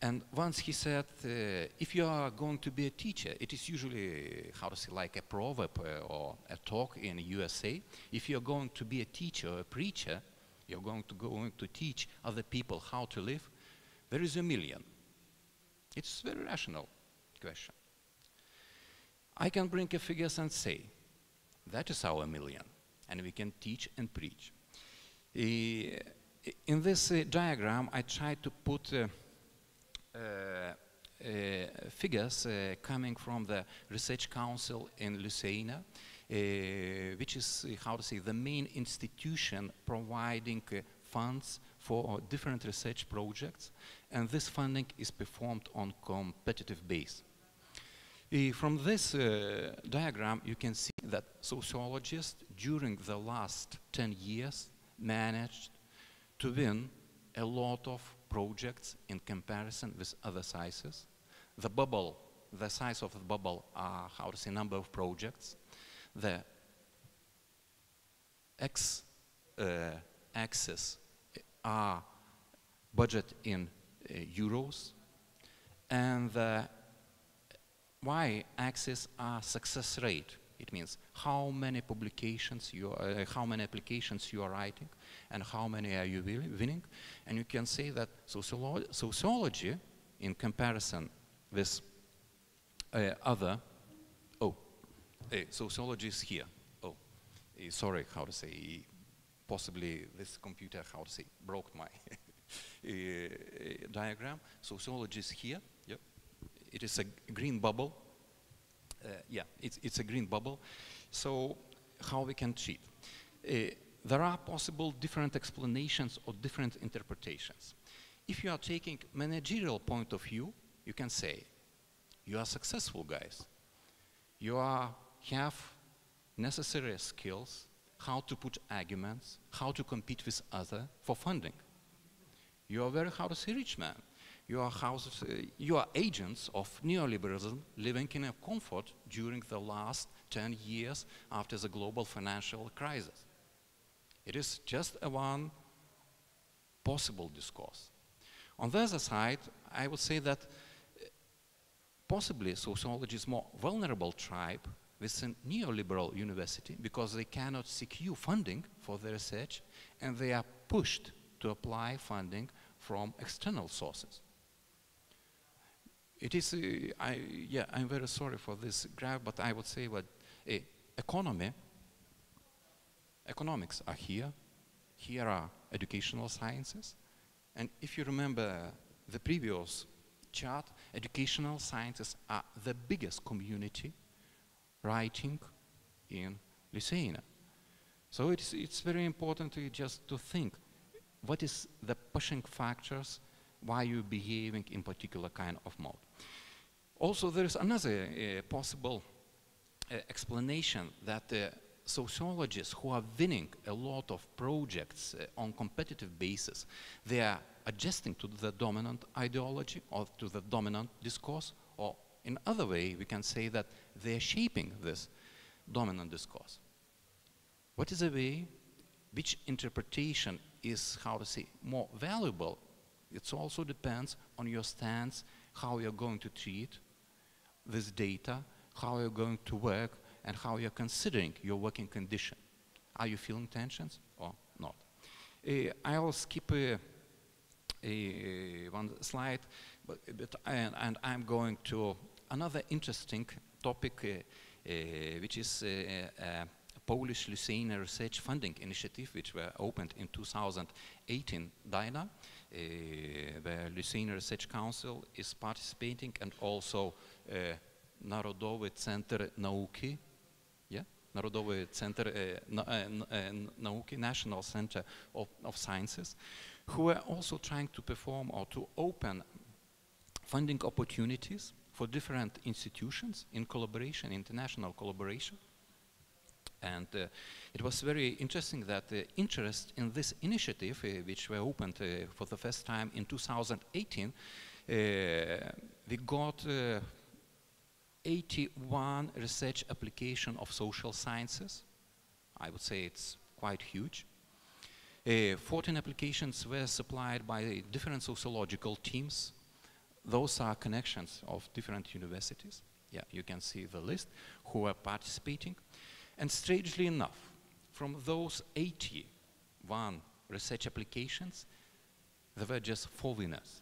And once he said, uh, if you are going to be a teacher, it is usually, how to say, like a proverb uh, or a talk in USA. If you're going to be a teacher or a preacher, you're going to going to teach other people how to live, there is a million. It's a very rational question. I can bring a figures and say, that is our million, and we can teach and preach. Uh, in this uh, diagram, I tried to put uh, figures uh, coming from the Research Council in Lithuania, which is, how to say, the main institution providing funds for different research projects, and this funding is performed on competitive base. Uh, from this uh, diagram, you can see that sociologists during the last 10 years managed to win a lot of projects in comparison with other sizes. The bubble, the size of the bubble are, how to say, number of projects. The x uh, axis are budget in uh, euros, and the y axis are success rate. It means how many publications you are, uh, how many applications you are writing, and how many are you winning. And you can say that sociolo sociology, in comparison with uh, other, oh, uh, sociology is here. Oh, uh, sorry, how to say, possibly this computer, how to say, broke my uh, diagram. Sociology is here. Yep. It is a green bubble. Uh, yeah, it's, it's a green bubble. So how we can cheat? There are possible different explanations or different interpretations. If you are taking managerial point of view, you can say, you are successful guys. You are, have necessary skills, how to put arguments, how to compete with other for funding. You are very, how to say, rich man. You are, uh, you are agents of neoliberalism living in a comfort during the last 10 years after the global financial crisis. It is just a one possible discourse. On the other side, I would say that uh, possibly sociology is more vulnerable tribe with a neoliberal university because they cannot secure funding for their research and they are pushed to apply funding from external sources. It is, uh, I, yeah, I'm very sorry for this graph, but I would say that uh, economy economics are here. Here are educational sciences. And if you remember the previous chart, educational sciences are the biggest community writing in Lithuania. So it's, it's very important to just to think what is the pushing factors why you're behaving in particular kind of mode. Also, there is another uh, possible uh, explanation that uh, sociologists who are winning a lot of projects uh, on competitive basis, they are adjusting to the dominant ideology or to the dominant discourse, or in other way, we can say that they are shaping this dominant discourse. What is the way, which interpretation is, how to say, more valuable? It also depends on your stance, how you're going to treat this data, how you're going to work, and how you're considering your working condition. Are you feeling tensions or not? Uh, I'll skip uh, uh, one slide, but, but and, and, I'm going to another interesting topic, uh, uh, which is uh, Polish Lithuania Research Funding Initiative, which were opened in 2018, DAINA. the Lithuania Research Council is participating and also Narodowy Center Nauki, Narodowy Center Nauki, National Center of, of Sciences, who are also trying to perform or to open funding opportunities for different institutions in collaboration, international collaboration. And uh, it was very interesting that the interest in this initiative, uh, which were opened uh, for the first time in 2018, we got 81 research application of social sciences. I would say it's quite huge. Uh, 14 applications were supplied by different sociological teams. Those are connections of different universities. Yeah, you can see the list who are participating. And strangely enough, from those 81 research applications, there were just four winners.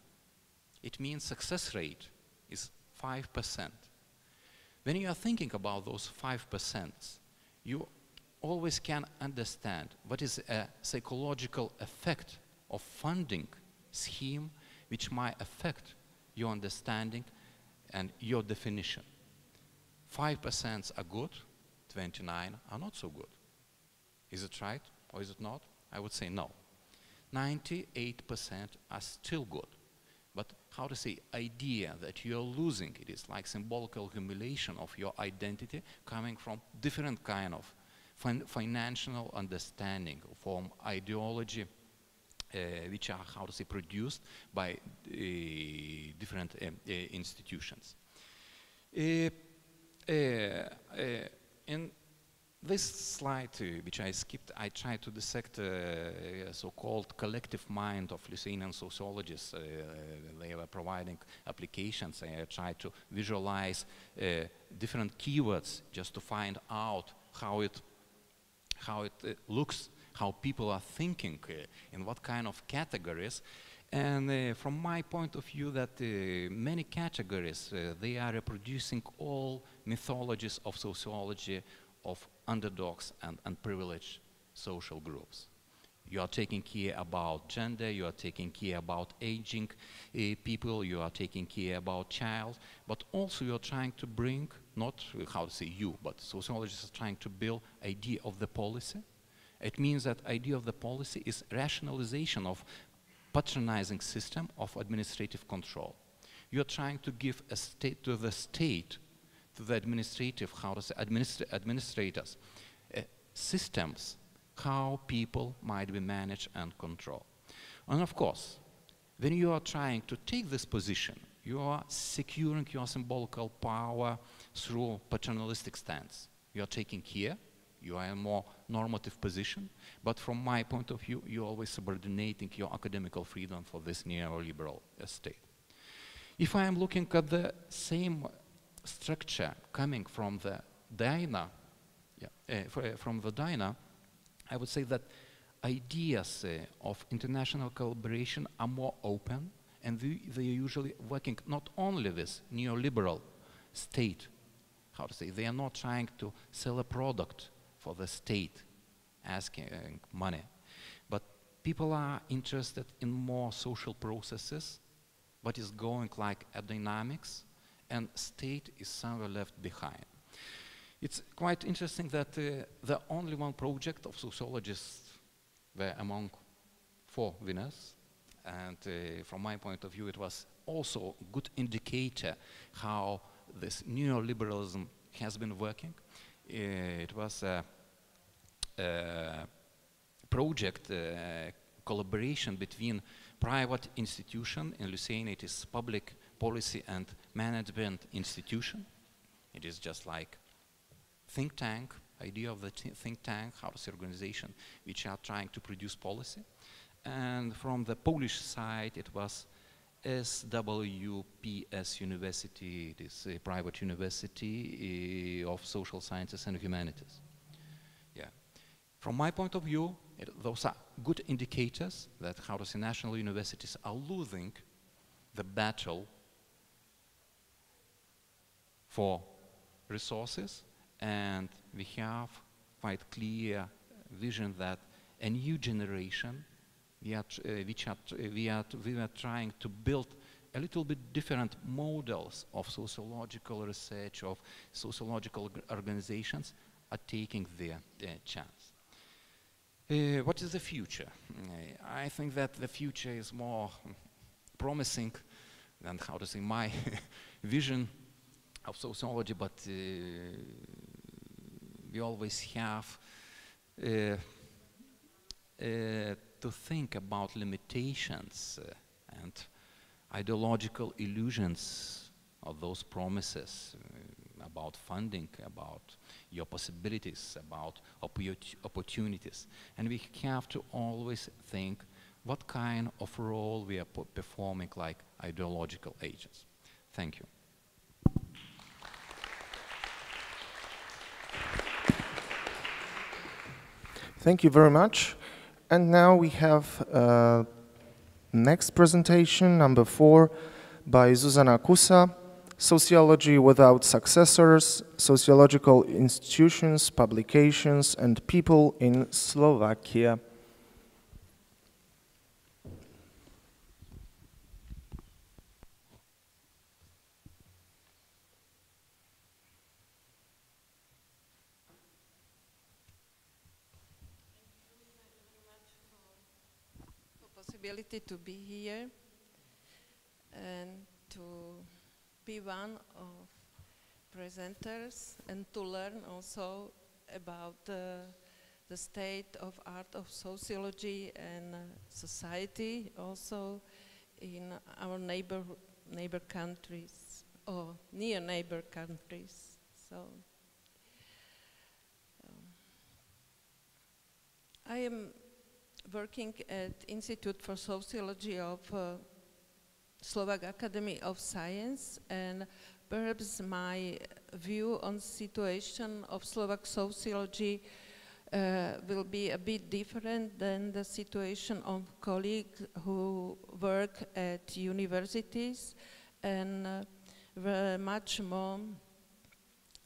It means success rate is 5%. When you are thinking about those 5%, you always can understand what is a psychological effect of funding scheme which might affect your understanding and your definition. 5% are good, 29 are not so good. Is it right or is it not? I would say no. 98% are still good. But how to say, idea that you're losing, it is like symbolical humiliation of your identity coming from different kind of fin financial understanding from ideology uh, which are, how to say, produced by uh, different uh, uh institutions. Uh, uh, in this slide, uh, which I skipped, I tried to dissect a so-called collective mind of Lithuanian sociologists. they were providing applications. I tried to visualize different keywords just to find out how it how it uh, looks, how people are thinking, uh, in what kind of categories. And uh, from my point of view, that many categories, they are reproducing all mythologies of sociology of underdogs and unprivileged social groups. You are taking care about gender, you are taking care about aging uh, people, you are taking care about child, but also you are trying to bring not how to say you, but sociologists are trying to build idea of the policy. It means that idea of the policy is rationalization of patronizing system of administrative control. You're trying to give a state to the state, to the administrative, how to say, administra administrators, uh, systems, how people might be managed and controlled. And of course, when you are trying to take this position, you are securing your symbolical power through paternalistic stance. You are taking care, you are in a more normative position, but from my point of view, you're always subordinating your academical freedom for this neoliberal state. If I am looking at the same structure coming from the DAINA, yeah, uh, from the DAINA, I would say that ideas uh, of international collaboration are more open and they, they are usually working not only with neoliberal state how to say, they are not trying to sell a product for the state asking money. But people are interested in more social processes, what is going like a dynamics, and state is somewhere left behind. It's quite interesting that uh, the only one project of sociologists were among four winners. And uh, from my point of view, it was also a good indicator how this neoliberalism has been working. Uh, it was a, a project, a collaboration between private institution. In Lithuania, it is public policy and management institution. It is just like think tank, idea of the think tank, house organization, which are trying to produce policy. And from the Polish side, it was SWPS University, it is a private university uh, of social sciences and humanities. Yeah. From my point of view, it, those are good indicators that how say national universities are losing the battle for resources and we have quite clear vision that a new generation we are, uh, which are we, are we are trying to build a little bit different models of sociological research, of sociological organizations are taking their, their chance. Uh, what is the future? Uh, I think that the future is more promising than how to say my vision of sociology, but uh, we always have uh, uh, to think about limitations and ideological illusions of those promises about funding, about your possibilities, about opportunities. And we have to always think what kind of role we are performing like ideological agents. Thank you. Thank you very much. And now we have uh, next presentation, number four, by Zuzana Kusa. Sociology Without Successors, Sociological Institutions, Publications and People in Slovakia. Possibility to be here and to be one of presenters and to learn also about uh, the state of art of sociology and uh, society also in our neighbor neighbor countries or near neighbor countries. So um, I am working at Institute for Sociology of uh, Slovak Academy of Science and perhaps my view on situation of Slovak sociology uh, will be a bit different than the situation of colleagues who work at universities and uh, were much more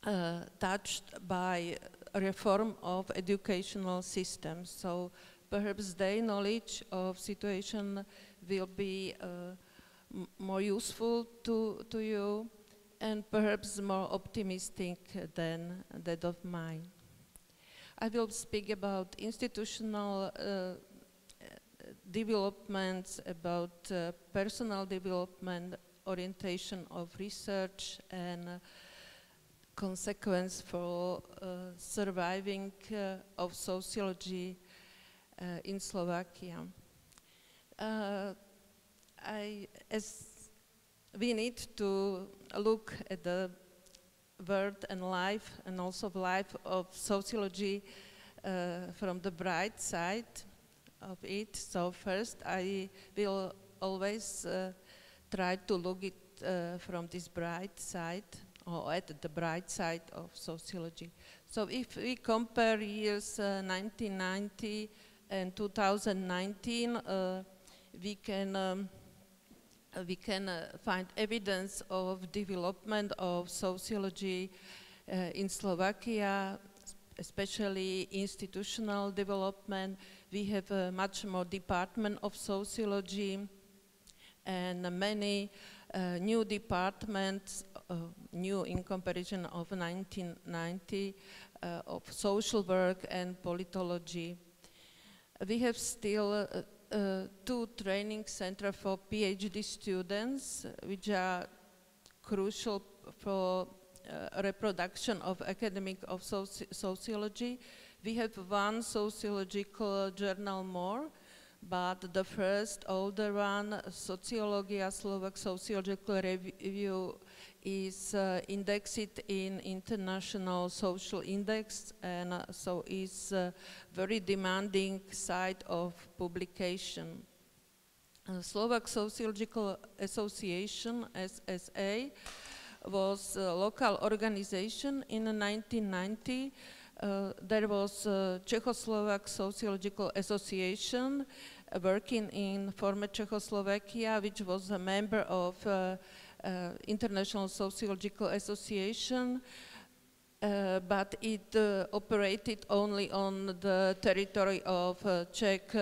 uh, touched by reform of educational systems. So perhaps their knowledge of situation will be uh, more useful to, to you and perhaps more optimistic than that of mine. I will speak about institutional uh, developments, about uh, personal development, orientation of research and consequence for uh, surviving uh, of sociology in Slovakia. I, as we need to look at the world and life and also life of sociology uh, from the bright side of it. So first I will always uh, try to look it uh, from this bright side or at the bright side of sociology. So if we compare years 1990 uh, and 2019, uh, we can um, we can uh, find evidence of development of sociology uh, in Slovakia, especially institutional development. We have much more department of sociology and many uh, new departments, new in comparison of 1990, uh, of social work and politology. We have still uh, two training centers for PhD students, which are crucial for uh, reproduction of academic of soci sociology. We have one sociological journal more, but the first older one, Sociologia Slovak Sociological Review, is uh, indexed in International Social Index and uh, so is a very demanding side of publication. Uh, Slovak Sociological Association, SSA, was a local organization in 1990. Uh, there was uh, Czechoslovak Sociological Association uh, working in former Czechoslovakia, which was a member of uh, uh, International Sociological Association, uh, but it uh, operated only on the territory of Czech,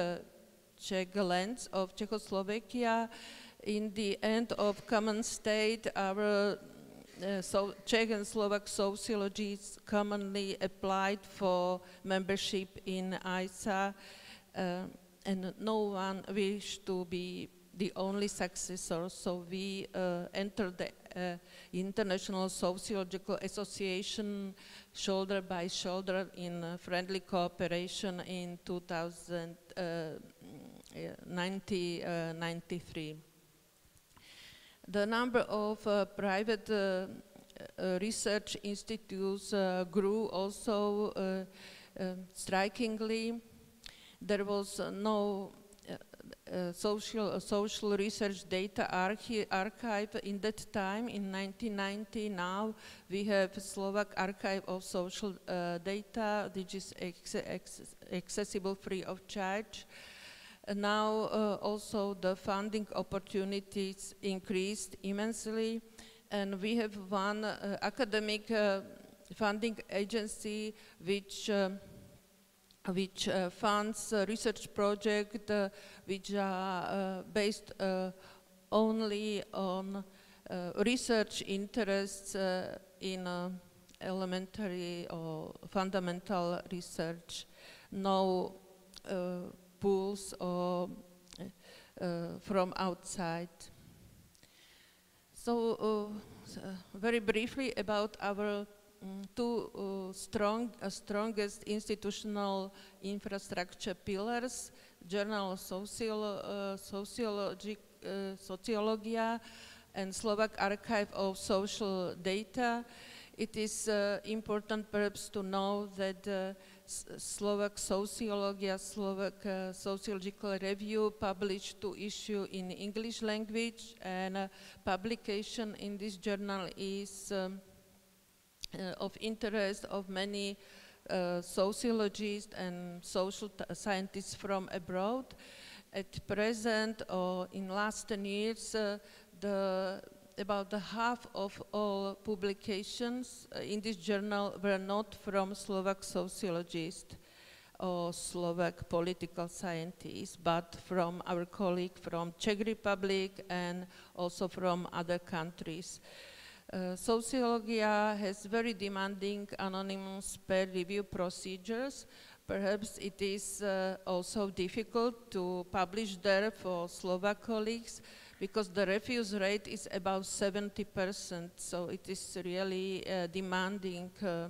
Czech lands of Czechoslovakia. In the end of common state, our uh, so Czech and Slovak sociologists commonly applied for membership in ISA, uh, and no one wished to be the only successor. So we uh, entered the uh, International Sociological Association shoulder by shoulder in uh, friendly cooperation in 1993. Uh, the number of uh, private uh, research institutes grew also strikingly. There was no uh, social, uh, social research data archive in that time in 1990 now we have Slovak archive of social uh, data which is accessible free of charge. Now uh, also the funding opportunities increased immensely. And we have one uh, academic funding agency which which uh, funds uh, research projects uh, which are uh, based uh, only on uh, research interests in elementary or fundamental research, no pools or from outside. So, very briefly about our two uh, strong, uh, strongest institutional infrastructure pillars, Journal of Sociolo uh, Sociology, uh, Sociologia and Slovak Archive of Social Data. It is uh, important perhaps to know that uh, Slovak Sociologia, Slovak Sociological Review published two issue in English language and publication in this journal is um, uh, of interest of many uh, sociologists and social scientists from abroad. At present, or in last 10 years, uh, the about the half of all publications uh, in this journal were not from Slovak sociologists or Slovak political scientists, but from our colleague from Czech Republic and also from other countries. Uh, Sociologia has very demanding anonymous peer review procedures. Perhaps it is uh, also difficult to publish there for Slovak colleagues because the refuse rate is about 70%, so it is really uh, demanding uh,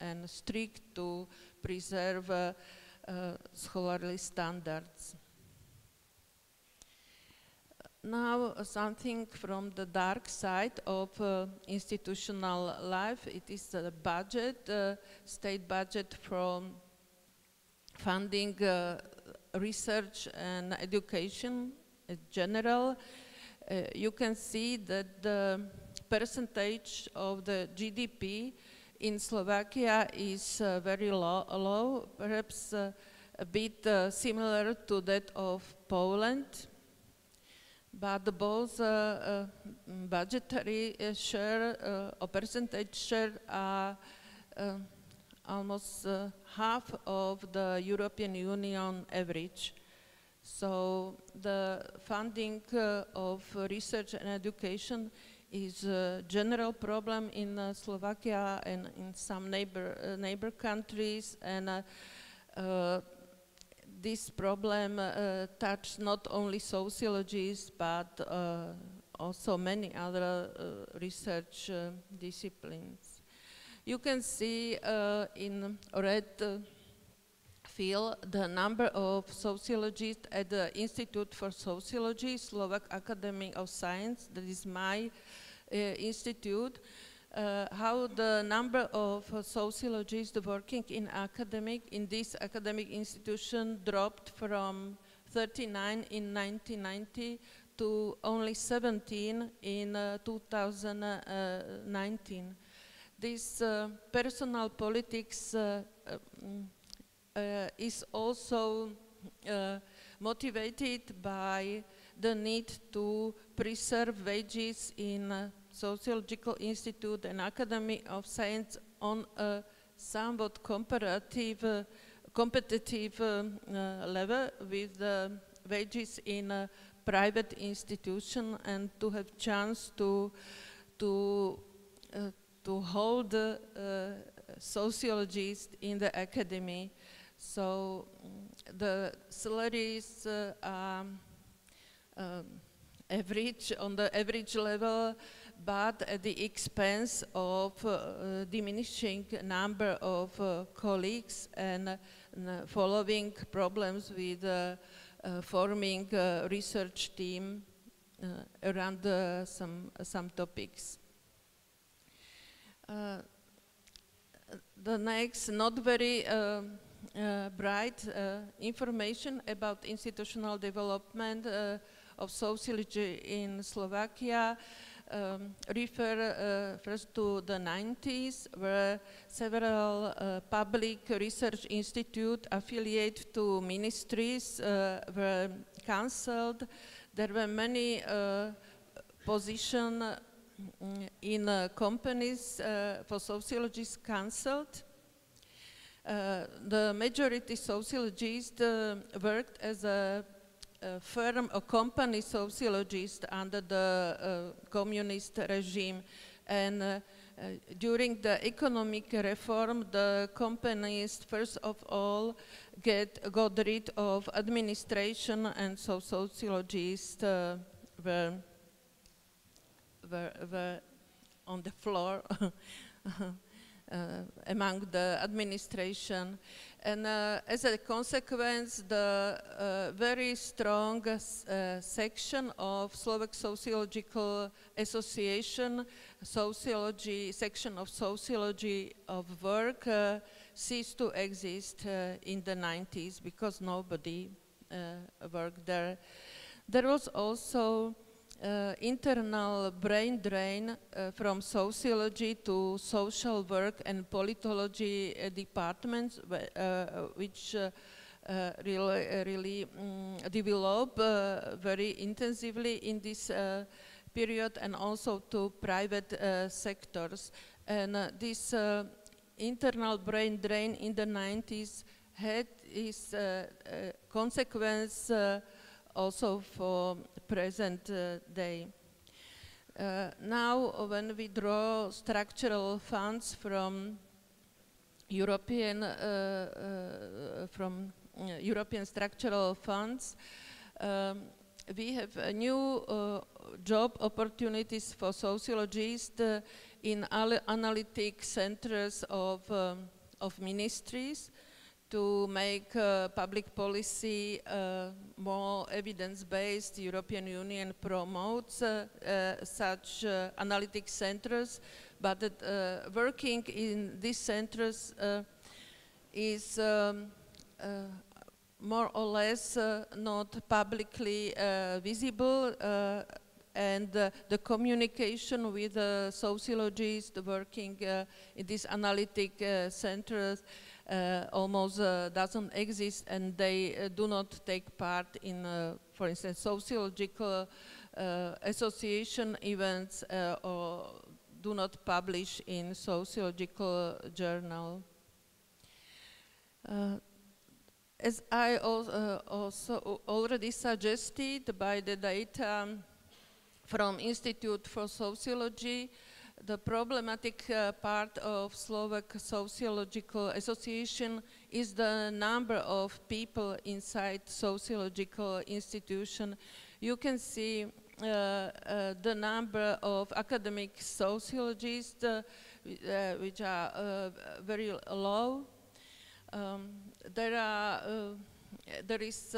and strict to preserve uh, scholarly standards. Now something from the dark side of uh, institutional life. It is the budget, uh, state budget from funding uh, research and education in general. Uh, you can see that the percentage of the GDP in Slovakia is uh, very low, low perhaps uh, a bit similar to that of Poland but both uh, uh, budgetary uh, share or percentage share are almost half of the European Union average. So the funding uh, of research and education is a general problem in uh, Slovakia and in some neighbor, uh, neighbor countries and this problem uh, touched not only sociologists but uh, also many other uh, research uh, disciplines. You can see uh, in red field the number of sociologists at the Institute for Sociology, Slovak Academy of Science, that is my uh, institute, uh, how the number of uh, sociologists working in academic, in this academic institution dropped from 39 in 1990 to only 17 in uh, 2019. This uh, personal politics uh, uh, is also motivated by the need to preserve wages in sociological institute and academy of science on a somewhat comparative, uh, competitive um, uh, level with the wages in a private institution and to have chance to to uh, to hold uh, sociologists in the academy. So mm, the salaries uh, are um, average on the average level, but at the expense of uh, diminishing number of uh, colleagues and following problems with uh, forming a research team around some some topics. the next, not very um, uh, bright uh, information about institutional development uh, of sociology in Slovakia um, refer uh, first to the 90s, where several uh, public research institutes affiliated to ministries uh, were cancelled. There were many positions in companies for sociologists cancelled. Uh, the majority sociologists uh, worked as a, a, firm or company sociologist under the uh, communist regime. And uh, uh, during the economic reform, the companies first of all get, got rid of administration and so sociologists were, were, were on the floor. Uh, among the administration. And uh, as a consequence, the uh, very strong section of Slovak Sociological Association, sociology, section of sociology of work, ceased to exist in the 90s because nobody worked there. There was also uh, internal brain drain uh, from sociology to social work and politology uh, departments, uh, which uh, uh, really, really um, develop very intensively in this period and also to private sectors. And this internal brain drain in the 90s had its consequence also for present uh, day. Uh, now, when we draw structural funds from European uh, from European structural funds, um, we have new job opportunities for sociologists in analytic centers of um, of ministries to make uh, public policy uh, more evidence-based, European Union promotes uh, uh such uh, analytic centers, but uh, working in these centers is um, more or less not publicly visible and the communication with sociologists working in these analytic centers uh, Uh, almost uh, doesn't exist and they uh, do not take part in, uh, for instance, sociological uh, association events or do not publish in sociological journal. as I al also already suggested by the data from Institute for Sociology, the problematic uh, part of Slovak Sociological Association is the number of people inside sociological institution. You can see uh, uh, the number of academic sociologists uh, uh, which are uh, very low. um, there are there is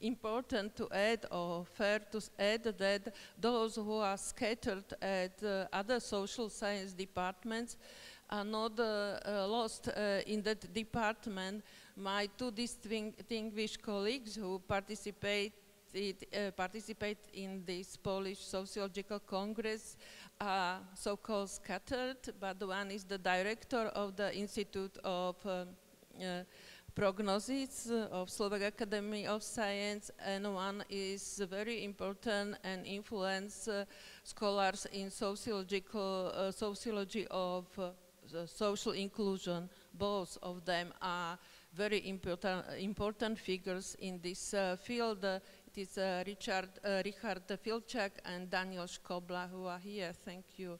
important to add or fair to add that those who are scattered at uh, other social science departments are not uh, uh, lost uh, in that department. My two distinguished colleagues who participate uh, participate in this Polish Sociological Congress are so-called scattered, but one is the director of the Institute of uh, uh, Prognosis of Slovak Academy of Science, and one is very important and influence uh, scholars in sociological uh, sociology of uh, social inclusion. Both of them are very important, important figures in this uh, field. Uh, it is uh, Richard, uh, Richard Filčák and Daniel Škobla who are here. Thank you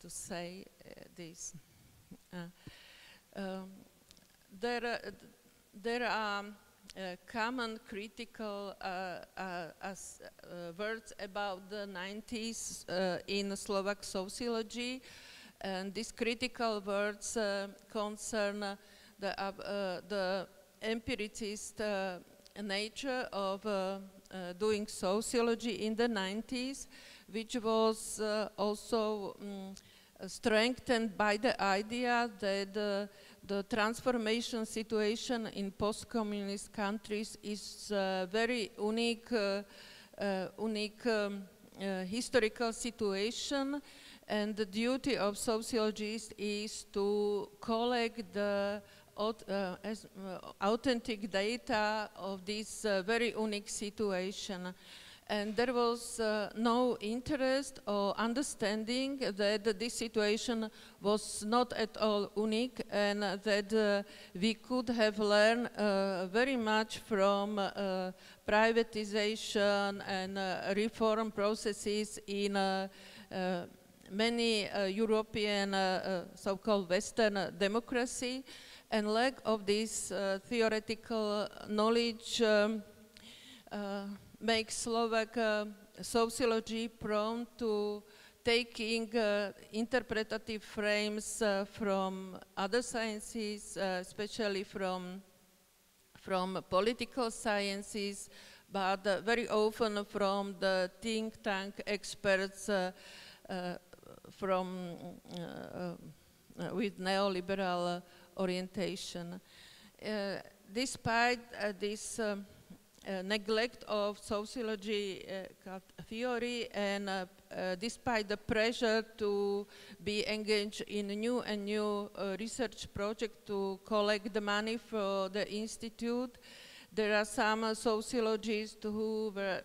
to say uh, this. Um, there, uh, there are uh, common critical uh, as, words about the 90s in Slovak sociology, and these critical words concern the, the empiricist nature of uh, uh, doing sociology in the 90s, which was uh, also um, strengthened by the idea that the transformation situation in post-communist countries is a very unique, unique um, historical situation and the duty of sociologists is to collect the uh, as, uh, authentic data of this uh, very unique situation. And there was uh, no interest or understanding that this situation was not at all unique and that uh, we could have learned uh, very much from privatization and reform processes in many European so-called Western democracy. And lack of this uh, theoretical knowledge um, uh, makes Slovak uh, sociology prone to taking uh, interpretative frames uh, from other sciences, uh, especially from, from political sciences, but very often from the think tank experts from with neoliberal orientation. Uh, despite uh, this um, uh, neglect of sociology theory and despite the pressure to be engaged in new and new research project to collect the money for the institute, there are some sociologists who were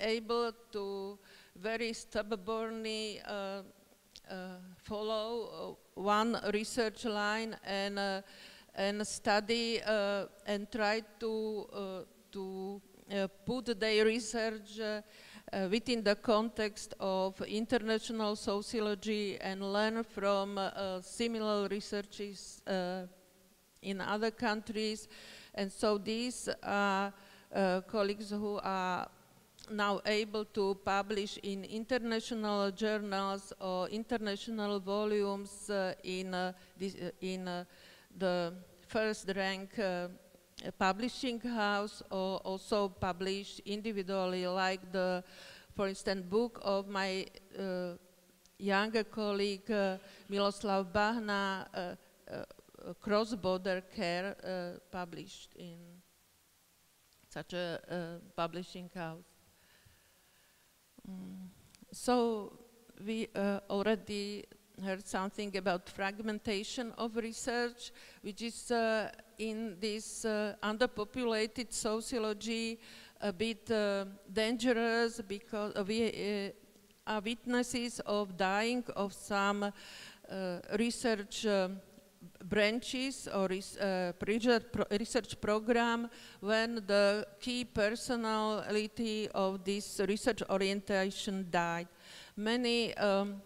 able to very stubbornly uh, uh, follow uh, one research line and uh, and study and try to to put their research uh, within the context of international sociology and learn from uh, similar researches uh, in other countries. And so these are colleagues who are now able to publish in international journals or international volumes uh, in, uh, this, uh, in uh, the first rank uh, publishing house or also published individually like the, for instance, book of my uh, younger colleague Miloslav Bahna, Cross-Border Care, published in such a publishing house. Mm. So we uh, already heard something about fragmentation of research, which is uh, in this uh, underpopulated sociology a bit uh, dangerous because we uh, are witnesses of dying of some uh, research um, branches or uh, research program when the key personality of this research orientation died. Many um,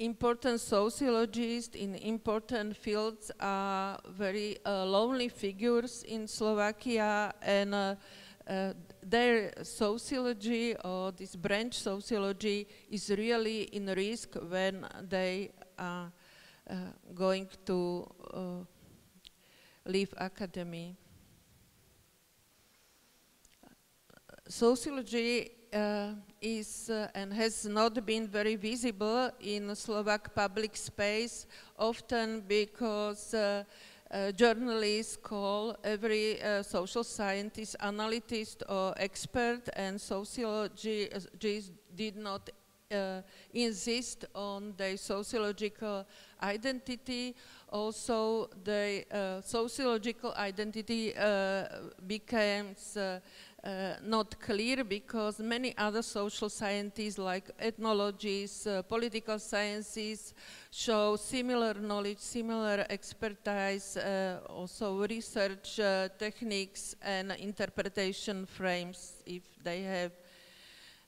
important sociologists in important fields are very uh, lonely figures in Slovakia and uh, uh, their sociology or this branch sociology is really in risk when they are uh, going to uh, Leaf Academy. Sociology uh, is uh, and has not been very visible in Slovak public space, often because uh, uh, journalists call every uh, social scientist, analyst or expert and sociologists did not uh, insist on their sociological identity. Also, the sociological identity becomes uh, not clear because many other social scientists like ethnologies, uh, political sciences show similar knowledge, similar expertise, uh, also research uh, techniques and interpretation frames if they have.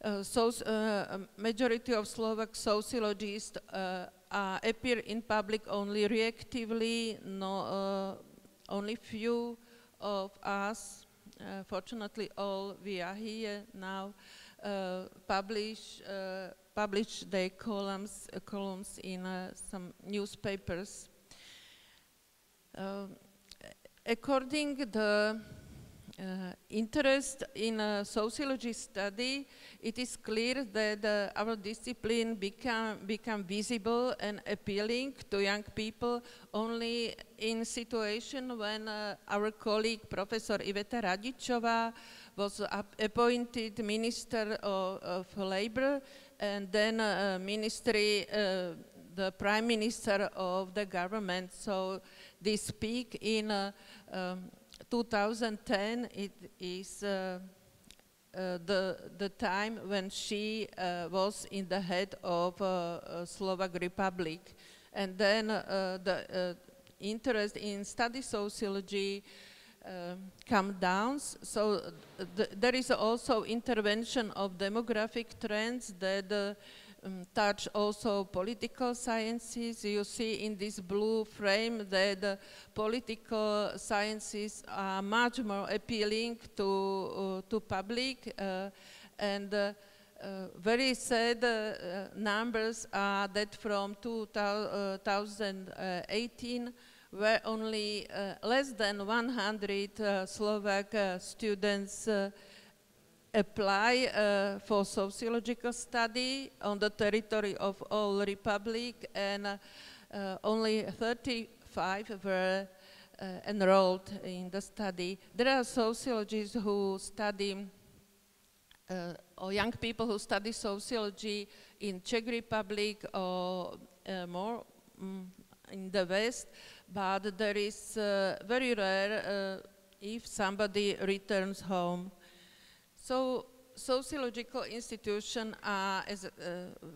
Uh, so, uh, majority of Slovak sociologists appear in public only reactively, no, only few of us fortunately, all we are here now uh, publish uh, publish their columns columns in some newspapers. according the uh, interest in a sociology study, it is clear that uh, our discipline become, become visible and appealing to young people only in situation when uh, our colleague Professor Iveta Radičová was appointed Minister of, of Labor and then uh, Ministry, uh, the Prime Minister of the government. So they speak in uh, um, 2010, it is uh, uh, the, the time when she uh, was in the head of uh, Slovak Republic. And then uh, the uh, interest in study sociology come down. So th there is also intervention of demographic trends that um, touch also political sciences. You see in this blue frame that political sciences are much more appealing to, uh, to public uh, and uh, uh very sad uh, numbers are that from 2018 where only less than 100 Slovak students apply uh, for sociological study on the territory of all republic and uh, only 35 were uh, enrolled in the study. There are sociologists who study uh, or young people who study sociology in Czech Republic or uh, more um, in the West, but there is very rare if somebody returns home so sociological institutions are uh,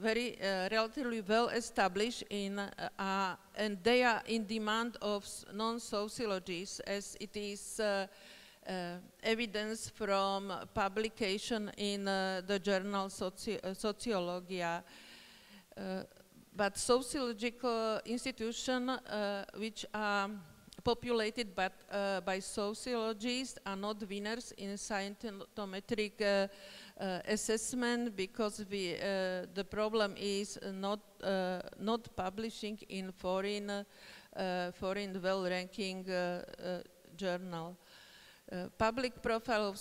very uh, relatively well established in, uh, and they are in demand of non-sociologists as it is uh, evidence from publication in the journal Soci Sociologia. but sociological institutions which are populated but, uh, by sociologists are not winners in scientometric uh, uh, assessment because we, uh, the problem is not, uh, not publishing in foreign, uh, foreign well-ranking journal. Uh, public profile of,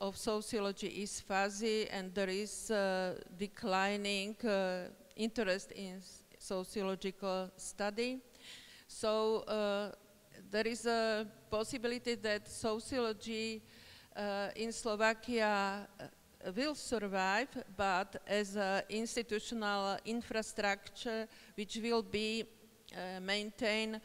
of, sociology is fuzzy and there is uh, declining uh, interest in sociological study. So there is a possibility that sociology uh, in Slovakia uh, will survive, but as an institutional infrastructure which will be uh, maintained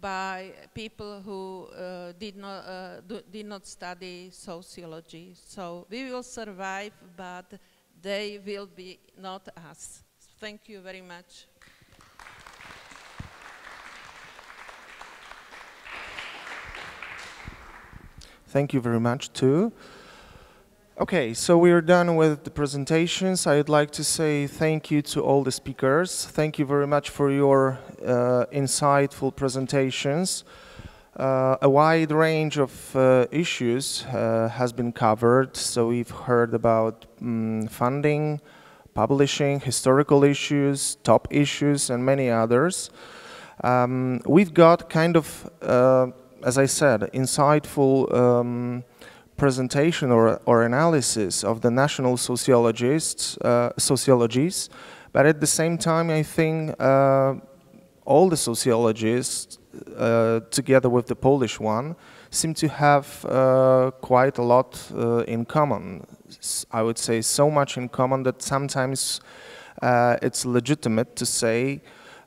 by people who uh, did, not, uh, did not study sociology. So we will survive, but they will be not us. Thank you very much. Thank you very much too. Okay, so we are done with the presentations. I would like to say thank you to all the speakers. Thank you very much for your uh, insightful presentations. Uh, a wide range of uh, issues uh, has been covered. So we've heard about um, funding, publishing, historical issues, top issues, and many others. Um, we've got kind of uh, as I said, insightful um, presentation or, or analysis of the national sociologists, uh, sociologies, but at the same time, I think uh, all the sociologists, uh, together with the Polish one, seem to have uh, quite a lot uh, in common. I would say so much in common that sometimes uh, it's legitimate to say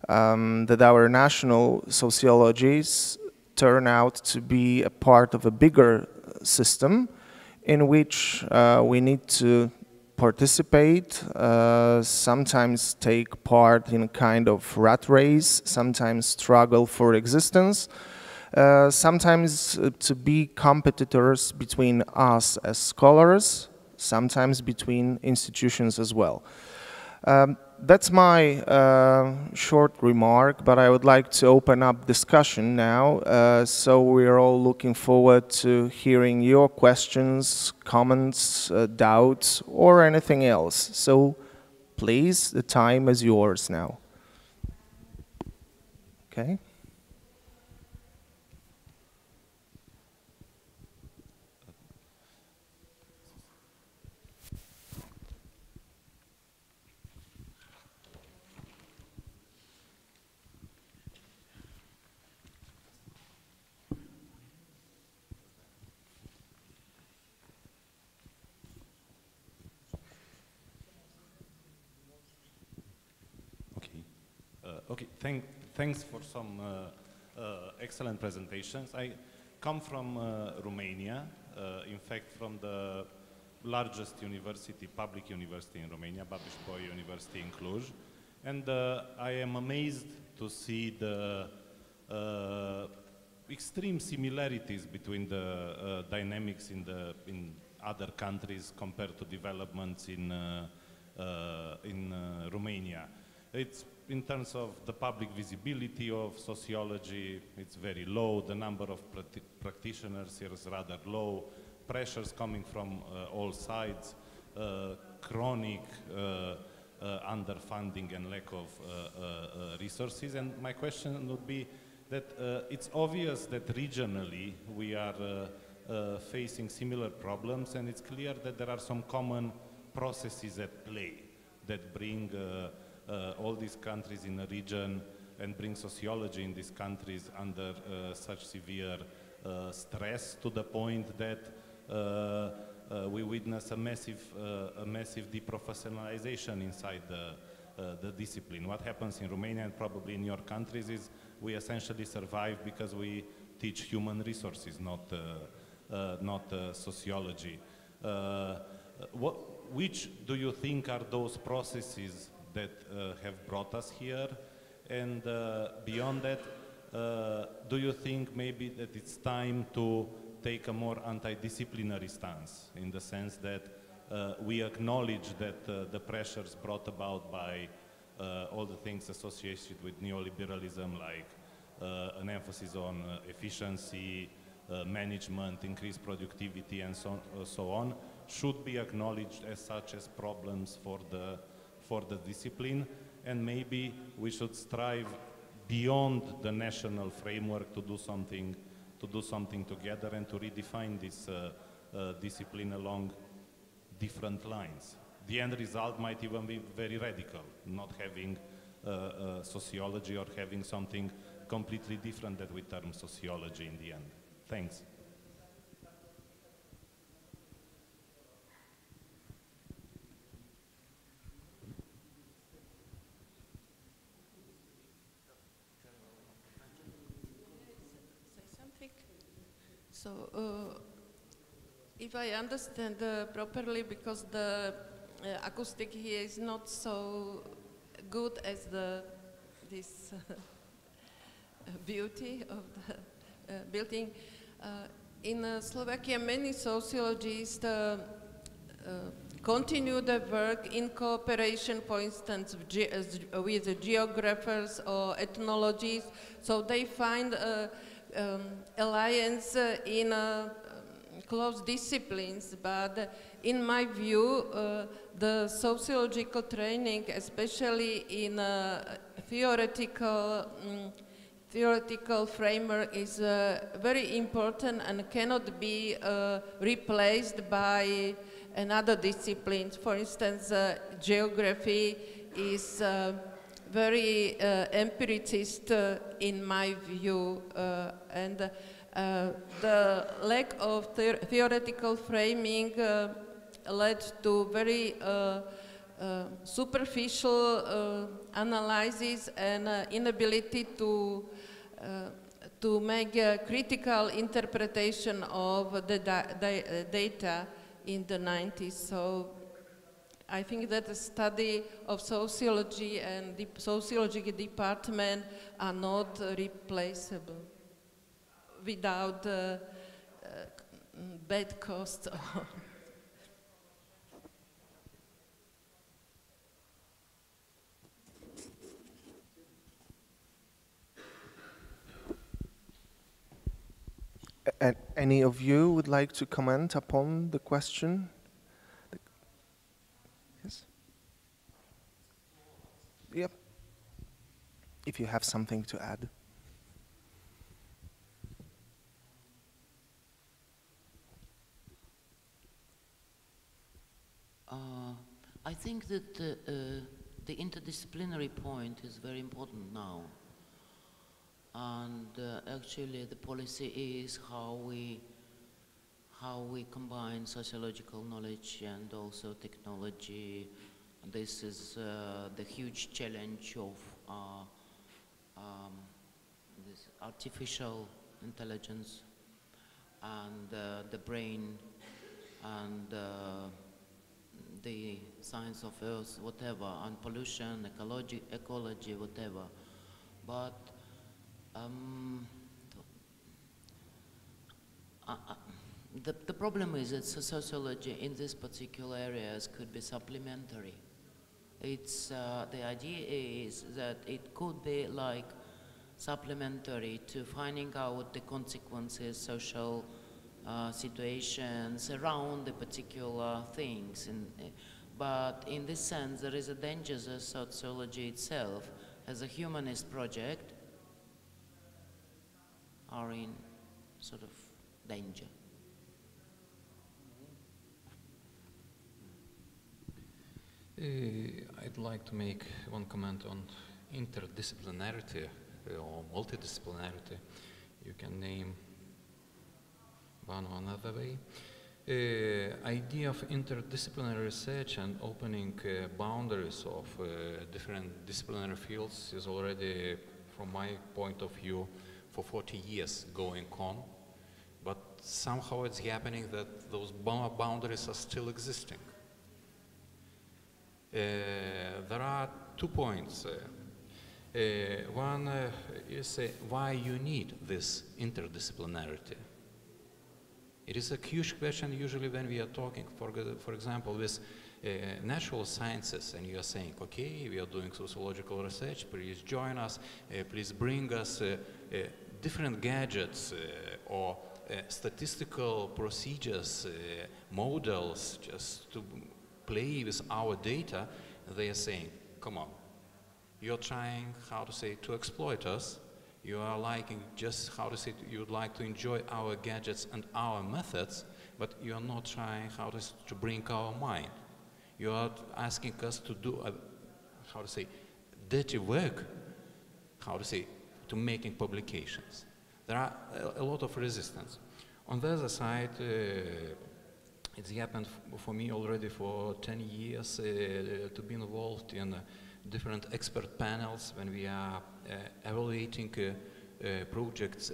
um, that our national sociologies turn out to be a part of a bigger system in which uh, we need to participate, uh, sometimes take part in a kind of rat race, sometimes struggle for existence, uh, sometimes uh, to be competitors between us as scholars, sometimes between institutions as well. Um, that's my uh, short remark, but I would like to open up discussion now. Uh, so we're all looking forward to hearing your questions, comments, uh, doubts, or anything else. So please, the time is yours now. Okay. Okay, thank, thanks for some uh, uh, excellent presentations. I come from uh, Romania, uh, in fact from the largest university, public university in Romania, Babeș University in Cluj. And uh, I am amazed to see the extreme similarities between the dynamics in, the, in other countries compared to developments in, in Romania. It's in terms of the public visibility of sociology, it's very low. The number of practitioners here is rather low. Pressures coming from uh, all sides, uh, chronic uh, uh underfunding and lack of uh, uh, resources. And my question would be that it's obvious that regionally we are facing similar problems and it's clear that there are some common processes at play that bring all these countries in the region and bring sociology in these countries under uh, such severe uh, stress to the point that we witness a massive, a massive deprofessionalization inside the, uh, the discipline. What happens in Romania and probably in your countries is we essentially survive because we teach human resources, not, uh, uh, not sociology. what, which do you think are those processes that uh, have brought us here? And uh, beyond that, uh, do you think maybe that it's time to take a more anti-disciplinary stance in the sense that uh, we acknowledge that uh, the pressures brought about by uh, all the things associated with neoliberalism like an emphasis on efficiency, management, increased productivity and so, so on should be acknowledged as such as problems for the for the discipline and maybe we should strive beyond the national framework to do something to do something together and to redefine this uh, uh, discipline along different lines. The end result might even be very radical, not having uh, uh sociology or having something completely different that we term sociology in the end. Thanks. So, uh, if I understand uh, properly, because the uh, acoustic here is not so good as the this beauty of the uh, building. Uh, in uh, Slovakia, many sociologists continue their work in cooperation, for instance, with geographers or ethnologists. So they find um, alliance uh, in uh, um, close disciplines, but in my view, uh, the sociological training, especially in theoretical um, theoretical framework is uh, very important and cannot be uh, replaced by another discipline. For instance, uh, geography is very uh, empiricist uh, in my view, uh, and the lack of the theoretical framing led to very uh, superficial uh, analysis and uh, inability to to make a critical interpretation of the da da data in the 90s. So I think that the study of sociology and the sociology department are not replaceable without uh, uh, bad cost. Any of you would like to comment upon the question? Yep. If you have something to add. Uh, I think that uh, uh, the interdisciplinary point is very important now. And uh, actually the policy is how we, how we combine sociological knowledge and also technology. This is uh, the huge challenge of uh, um, this artificial intelligence and uh, the brain and the science of earth, whatever, and pollution, ecology, ecology, whatever. But um, uh, the, the problem is that sociology in this particular areas could be supplementary. It's, uh, the idea is that it could be like supplementary to finding out the consequences, social uh, situations around the particular things. Uh, but in this sense, there is a danger that sociology itself, as a humanist project, are in sort of danger. I'd like to make one comment on interdisciplinarity uh, or multidisciplinarity. You can name one or another way. Uh, idea of interdisciplinary research and opening uh, boundaries of uh, different disciplinary fields is already, from my point of view, for 40 years going on. But somehow it's happening that those boundaries are still existing. Uh, there are two points. Uh, uh, one is why you need this interdisciplinarity. It is a huge question usually when we are talking, for, for example, with uh, natural sciences, and you are saying, okay, we are doing sociological research, please join us, uh, please bring us uh, different gadgets or statistical procedures, models, just to play with our data, they are saying, come on, you're trying, how to say, to exploit us. You are liking just, how to say, you would like to enjoy our gadgets and our methods, but you are not trying, how to, s- to bring our mind. You are asking us to do, a, how to say, dirty work, how to say, to making publications. There are a, a lot of resistance. On the other side, uh, it's happened for me already for 10 years uh, to be involved in uh, different expert panels when we are uh, evaluating projects,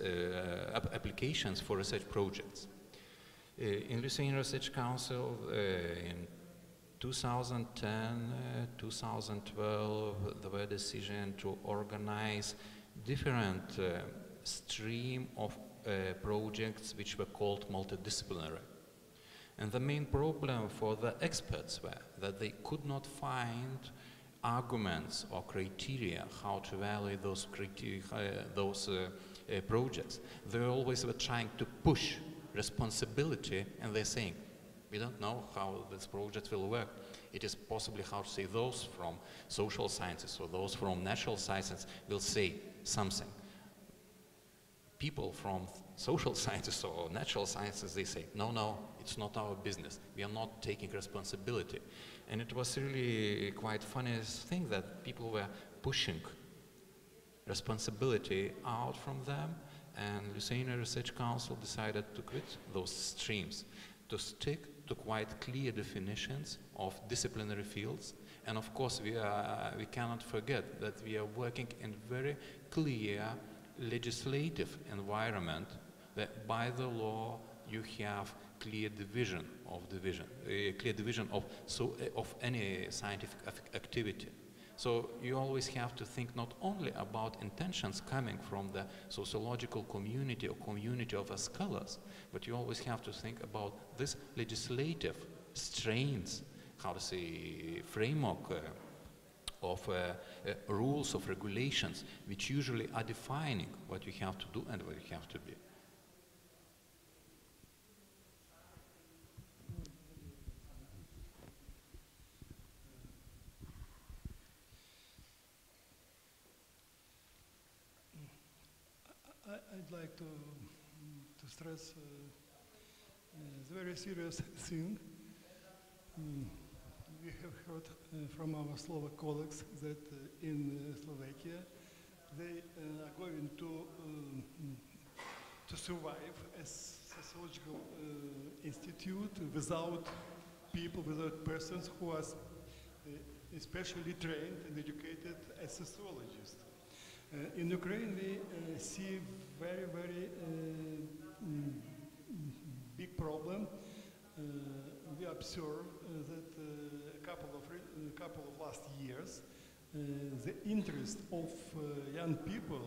ap- applications for research projects. In Lithuanian Research Council, in 2010, uh, 2012, there were decision to organize different uh, stream of uh, projects which were called multidisciplinary. And the main problem for the experts were that they could not find arguments or criteria how to evaluate those, criteria, uh, those uh, uh, projects. They always were trying to push responsibility and they're saying, we don't know how this project will work. It is possibly how to say those from social sciences or those from natural sciences will say something. People from social sciences or natural sciences, they say, no, no, it's not our business. We are not taking responsibility. And it was really quite funny thing that people were pushing responsibility out from them and Lithuania Research Council decided to quit those streams, to stick to quite clear definitions of disciplinary fields. And of course, we, are, we cannot forget that we are working in very clear legislative environment that by the law you have clear division of division, a clear division of, so, of any scientific activity. So you always have to think not only about intentions coming from the sociological community or community of scholars, but you always have to think about this legislative strains, how to say, framework uh, of uh, uh, rules, of regulations, which usually are defining what you have to do and what you have to be. I'd like to, to stress uh, the very serious thing. Mm, we have heard uh, from our Slovak colleagues that uh, in uh, Slovakia they are going to, um, to survive as sociological institute without people, without persons who are especially trained and educated as sociologists. Uh, in Ukraine, we uh, see very, very uh, big problem. We observe that a couple of a couple of last years, the interest of young people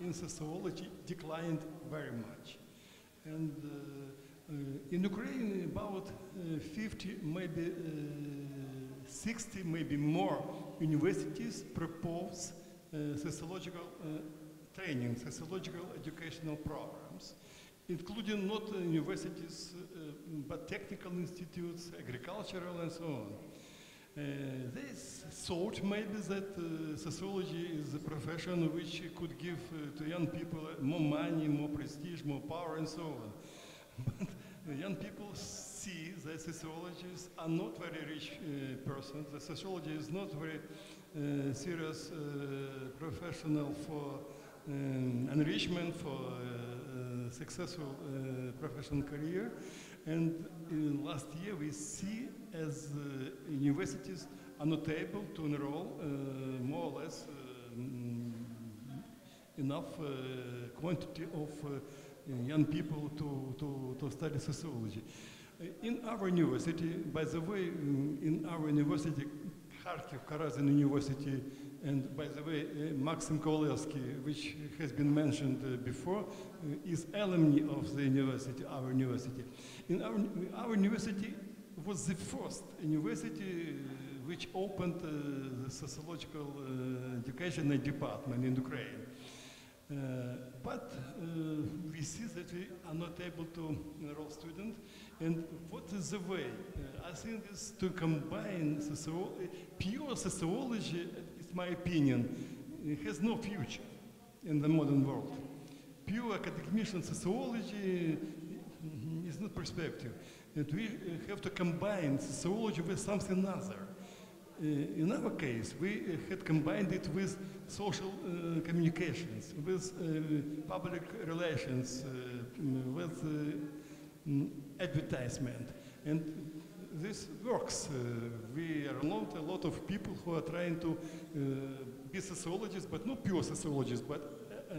in sociology declined very much. And uh, in Ukraine, about uh, 50, maybe uh, 60, maybe more universities propose uh, sociological uh, training, sociological educational programs, including not universities, uh, but technical institutes, agricultural, and so on. Uh, they thought maybe that uh, sociology is a profession which could give uh, to young people more money, more prestige, more power, and so on. But young people see that sociologists are not very rich persons. The sociology is not very uh, serious uh, professional for um, enrichment, for uh, successful professional career. And in last year we see as universities are not able to enroll more or less um, enough uh, quantity of uh, young people to, to, to study sociology. In our university, by the way, in our university, Kharkiv Karazin University, and by the way, uh, Maxim Kovalevsky, which has been mentioned uh, before, uh, is alumni of the university, our university. In our, our university was the first university which opened the sociological education department in Ukraine. Uh, but uh, we see that we are not able to enroll students. And what is the way? Uh, I think is to combine sociology, pure sociology, is my opinion, has no future in the modern world. Pure academician sociology is not perspective. And we have to combine sociology with something other. Uh, in our case, we uh, had combined it with social uh, communications, with public relations, with advertisement. And this works. Uh, we are not a lot of people who are trying to uh, be sociologists, but not pure sociologists, but uh,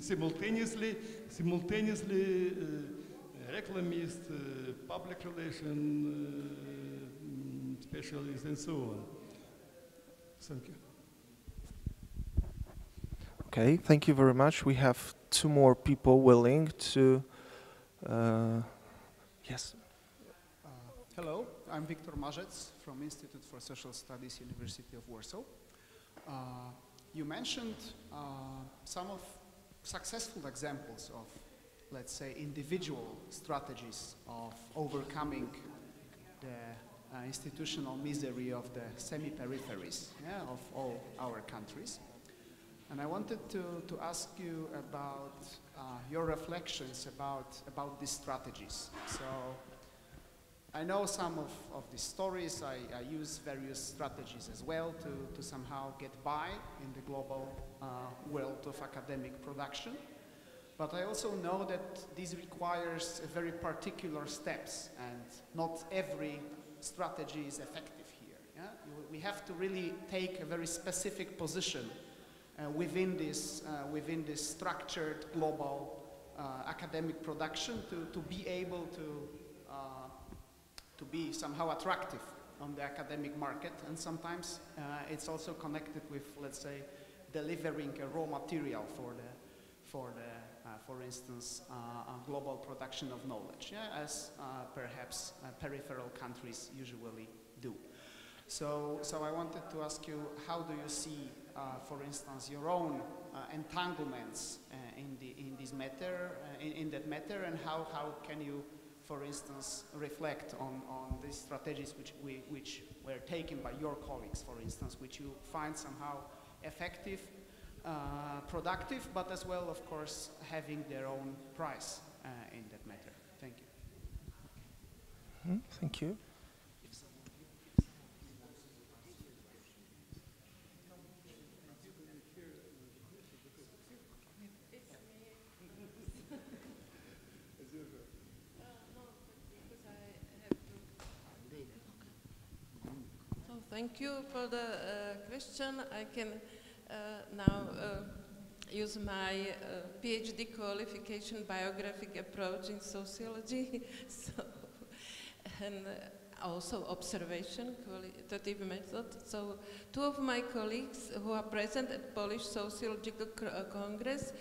simultaneously, simultaneously reclamist, public relation specialists, and so on. Thank you. Okay, thank you very much. We have two more people willing to. Uh, yes. Hello, I'm Wiktor Marzec from Institute for Social Studies, University of Warsaw. Uh, you mentioned uh, some of successful examples of, let's say, individual strategies of overcoming the uh, institutional misery of the semi-peripheries yeah, of all our countries. And I wanted to, to ask you about uh, your reflections about, about these strategies. So I know some of, of these stories. I, I use various strategies as well to, to somehow get by in the global uh, world of academic production. But I also know that this requires very particular steps and not every strategy is effective here. Yeah? We have to really take a very specific position uh, within, this, uh, within this structured global uh, academic production to, to be able to, to be somehow attractive on the academic market. And sometimes uh, it's also connected with, let's say, delivering a raw material for the, for the, uh, for instance, uh, global production of knowledge, yeah, as uh, perhaps uh, peripheral countries usually do. So, so I wanted to ask you, how do you see, uh, for instance, your own entanglements in, the, in this matter, in, in that matter, and how, how can you, for instance, reflect on, on these strategies which, we, which were taken by your colleagues, for instance, which you find somehow effective, uh, productive, but as well, of course, having their own price uh, in that matter. Thank you. Hmm, Thank you. So thank you for the uh, question. I can uh, now uh, use my PhD qualification biographic approach in sociology. so, and also observation, qualitative method. So two of my colleagues who are present at Polish Sociological Congress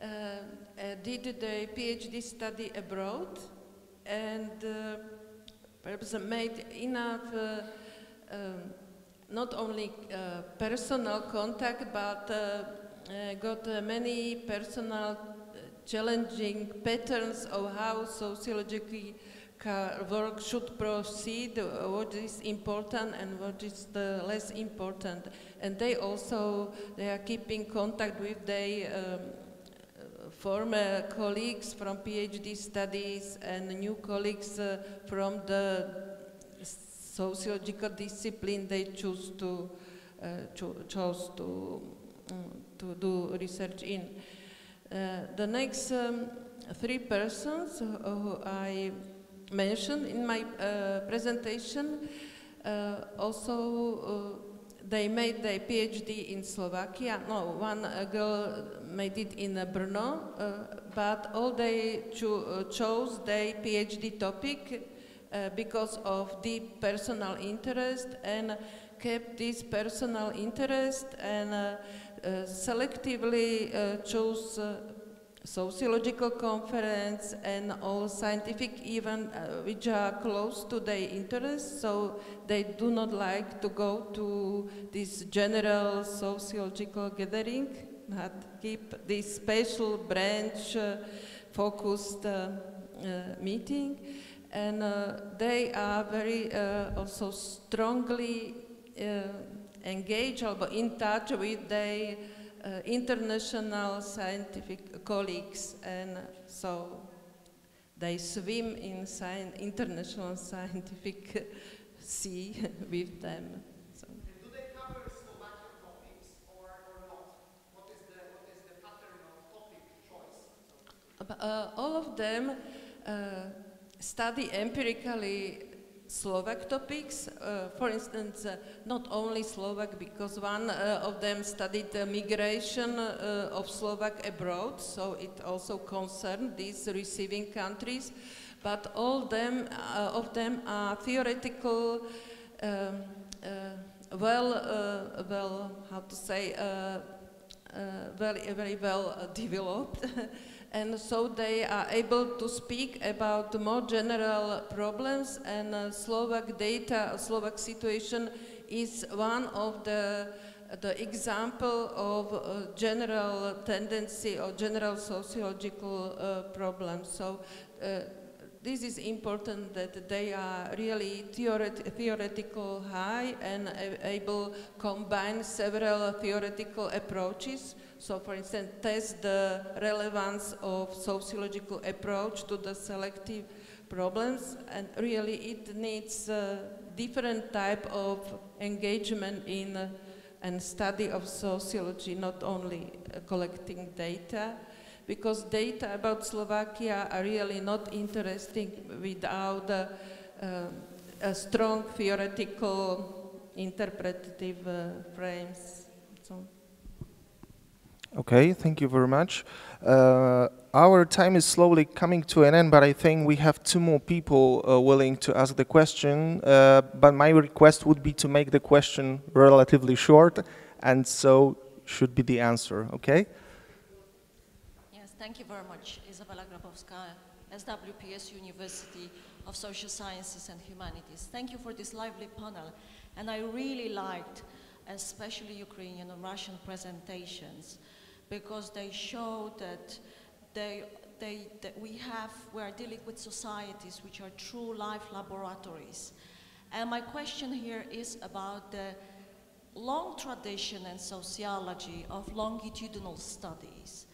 uh, uh, did their PhD study abroad and uh, perhaps made enough um, not only uh, personal contact, but uh, uh, got uh, many personal uh, challenging patterns of how sociological work should proceed, what is important and what is the less important. And they also they are keeping contact with their um, former colleagues from PhD studies and new colleagues uh, from the sociological discipline they choose to uh, cho- chose to um, to do research in. Uh, the next um, three persons who I mentioned in my uh, presentation uh, also uh, they made their PhD in Slovakia. No, one uh, girl made it in Brno, but all they cho- chose their PhD topic uh, because of deep personal interest and kept this personal interest and uh, uh, selectively uh, chose sociological conference and all scientific events uh, which are close to their interests so they do not like to go to this general sociological gathering but keep this special branch uh, focused uh, meeting and uh, they are very uh, also strongly uh, engaged or in touch with their international scientific colleagues and so they swim in sci- international scientific sea with them. So. Do they cover Slovakian topics or, or not? What is, the, what is the pattern of topic choice? Uh, all of them uh, study empirically Slovak topics. Uh, for instance, uh, not only Slovak, because one uh, of them studied the migration uh, of Slovak abroad, so it also concerned these receiving countries. But all them, uh, of them are theoretical, um, uh, well, well, how to say, very, very well developed. and so they are able to speak about more general problems and uh, Slovak data, Slovak situation is one of the the example of uh, general tendency or general sociological uh, problems. So uh, this is important that they are really theoret theoretical high and able combine several theoretical approaches. So for instance, test the relevance of sociological approach to the selective problems and really it needs a different type of engagement in uh, and study of sociology, not only uh, collecting data, because data about Slovakia are really not interesting without uh, uh, a strong theoretical interpretative uh, frames. Okay, thank you very much. Uh, our time is slowly coming to an end, but I think we have two more people uh, willing to ask the question. Uh, but my request would be to make the question relatively short, and so should be the answer, okay? Yes, thank you very much, Izabela Grabowska, SWPS University of Social Sciences and Humanities. Thank you for this lively panel. And I really liked, especially Ukrainian and Russian presentations, because they show that they, they, that we have, we are dealing with societies which are true life laboratories. And my question here is about the long tradition and sociology of longitudinal studies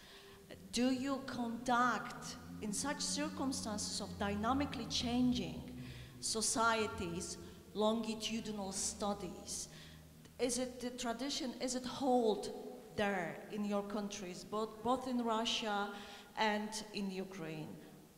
do you conduct, in such circumstances of dynamically changing societies, longitudinal studies? Is it the tradition, is it hold there in your countries, both, both in Russia and in Ukraine?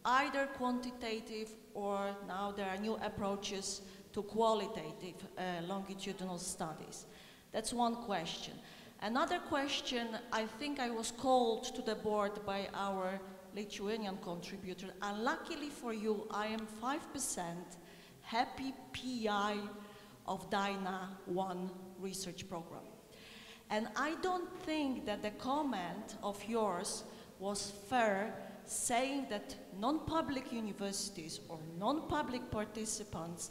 Either quantitative or now there are new approaches to qualitative uh, longitudinal studies. That's one question. Another question, I think I was called to the board by our Lithuanian contributor, and luckily for you, I am 5% happy PI of DAINA 1 research program. And I don't think that the comment of yours was fair saying that non-public universities or non-public participants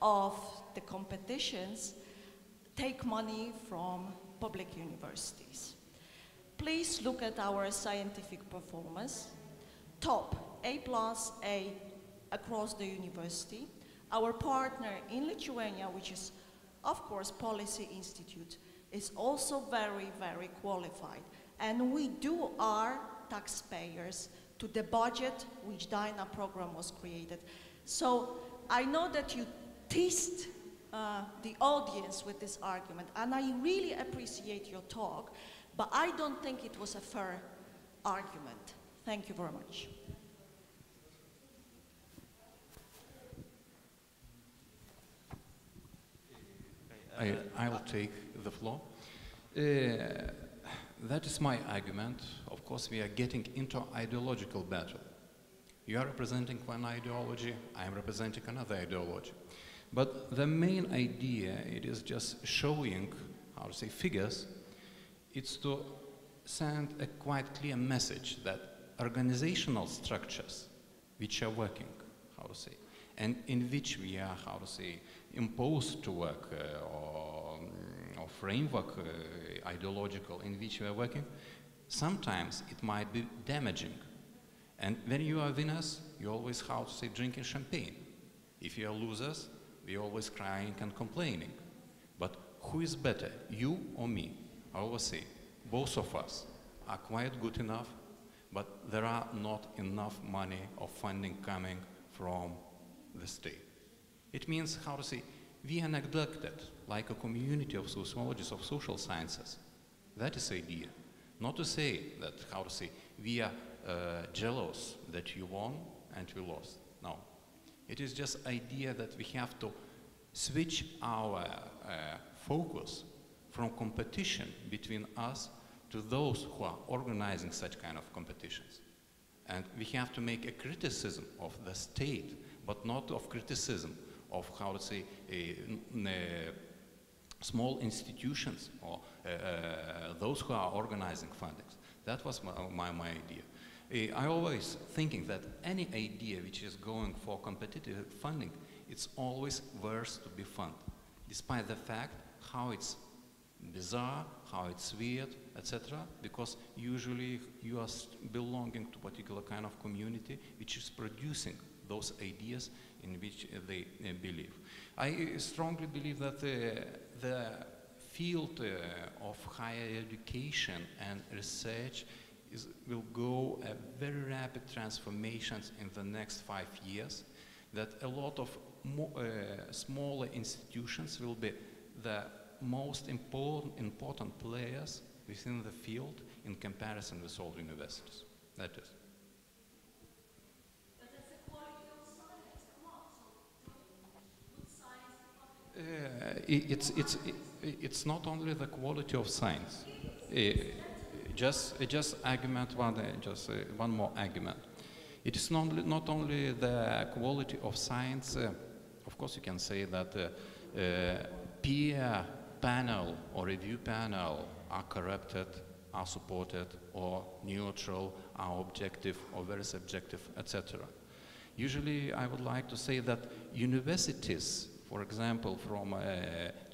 of the competitions take money from public universities. Please look at our scientific performance. Top, A plus, A across the university. Our partner in Lithuania, which is of course Policy Institute, is also very, very qualified. And we do our taxpayers to the budget which DAINA program was created. So I know that you teased uh, the audience with this argument. And I really appreciate your talk, but I don't think it was a fair argument. Thank you very much. I, I'll take the floor. Uh, that is my argument. Of course, we are getting into ideological battle. You are representing one ideology, I am representing another ideology. But the main idea, it is just showing, how to say, figures, it's to send a quite clear message that organizational structures which are working, how to say, and in which we are, how to say, imposed to work uh, or, or, framework uh, ideological in which we are working, sometimes it might be damaging. And when you are winners, you always, how to say, drinking champagne. If you are losers, we always crying and complaining. But who is better, you or me? I always say, both of us are quite good enough, but there are not enough money or funding coming from the state. It means, how to say, we are neglected like a community of sociologists of social sciences. That is the idea. Not to say that, how to say, we are uh, jealous that you won and we lost. No. It is just idea that we have to switch our uh, focus from competition between us to those who are organizing such kind of competitions. And we have to make a criticism of the state, but not of criticism of, how to say, a, a small institutions or uh, uh, those who are organizing fundings. That was my, my, my idea. I always thinking that any idea which is going for competitive funding, it's always worse to be funded, despite the fact how it's bizarre, how it's weird, etc. Because usually you are belonging to particular kind of community which is producing those ideas in which they uh, believe. I strongly believe that uh, the field of higher education and research is, will go a very rapid transformations in the next five years, that a lot of uh, smaller institutions will be the most important, important players within the field in comparison with all universities. That is. It's, it's, it's not only the quality of science. Uh, just, just argument one, uh, just uh, one more argument. It is not, not only the quality of science. Uh, of course, you can say that uh, peer panel or review panel are corrupted, are supported, or neutral, are objective, or very subjective, etc. Usually, I would like to say that universities, for example, from uh,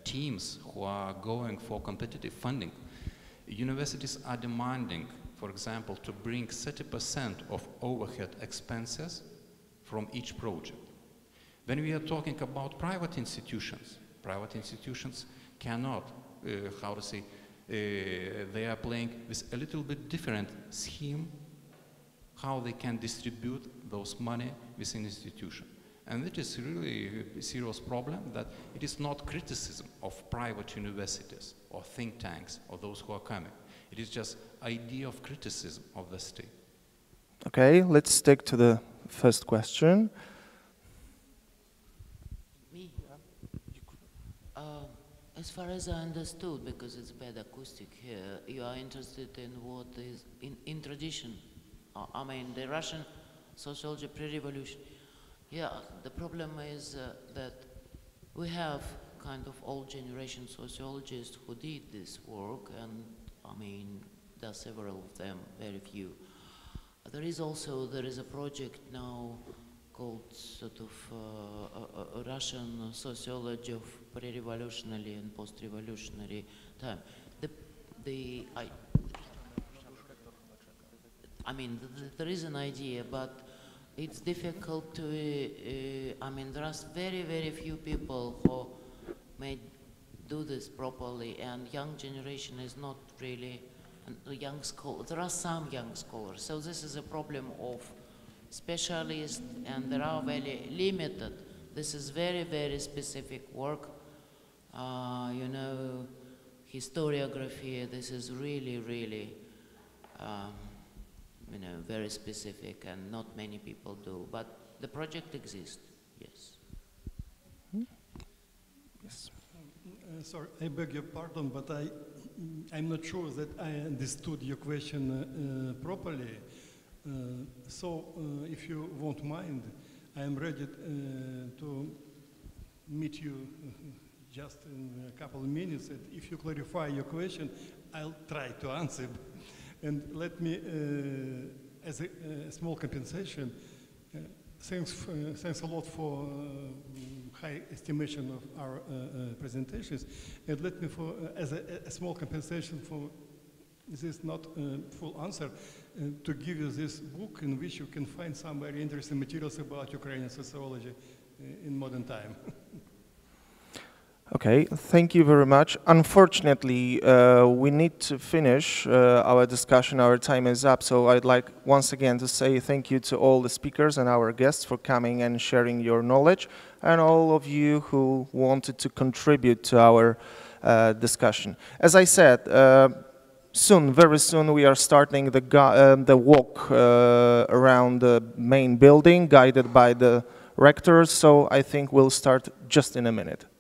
teams who are going for competitive funding, universities are demanding, for example, to bring 30% of overhead expenses from each project. When we are talking about private institutions, private institutions cannot, uh, how to say, uh, they are playing with a little bit different scheme how they can distribute those money within institution. And it is really a serious problem that it is not criticism of private universities or think tanks or those who are coming. It is just idea of criticism of the state. Okay, let's stick to the first question. Me? Uh, as far as I understood, because it's bad acoustic here, you are interested in what is in, in tradition. Uh, I mean, the Russian sociology pre-revolution. Yeah, the problem is uh, that we have kind of old generation sociologists who did this work, and I mean, there are several of them, very few. There is also, there is a project now called sort of uh, a, a Russian sociology of pre-revolutionary and post-revolutionary time. The, the, I, I mean, th there is an idea, but it's difficult to, uh, I mean, there are very, very few people who may do this properly, and young generation is not really, young school, there are some young scholars, so this is a problem of specialists, and there are very limited. This is very, very specific work. Uh, you know, historiography, this is really, really, um, you know, very specific and not many people do. But the project exists, yes. Yes. Uh, sorry, I beg your pardon, but I, I'm not sure that I understood your question uh, uh, properly. Uh, so, uh, if you won't mind, I am ready uh, to meet you just in a couple of minutes. And if you clarify your question, I'll try to answer. And let me, uh, as a, a, small compensation, uh, thanks, uh, thanks a lot for high estimation of our presentations. And let me, for, as a, a, small compensation for this is not full answer, uh, to give you this book in which you can find some very interesting materials about Ukrainian sociology uh, in modern time. Okay, thank you very much. Unfortunately, uh, we need to finish uh, our discussion. Our time is up, so I'd like once again to say thank you to all the speakers and our guests for coming and sharing your knowledge, and all of you who wanted to contribute to our uh, discussion. As I said, uh, soon, very soon, we are starting the, uh, the walk uh, around the main building, guided by the rectors, so I think we'll start just in a minute.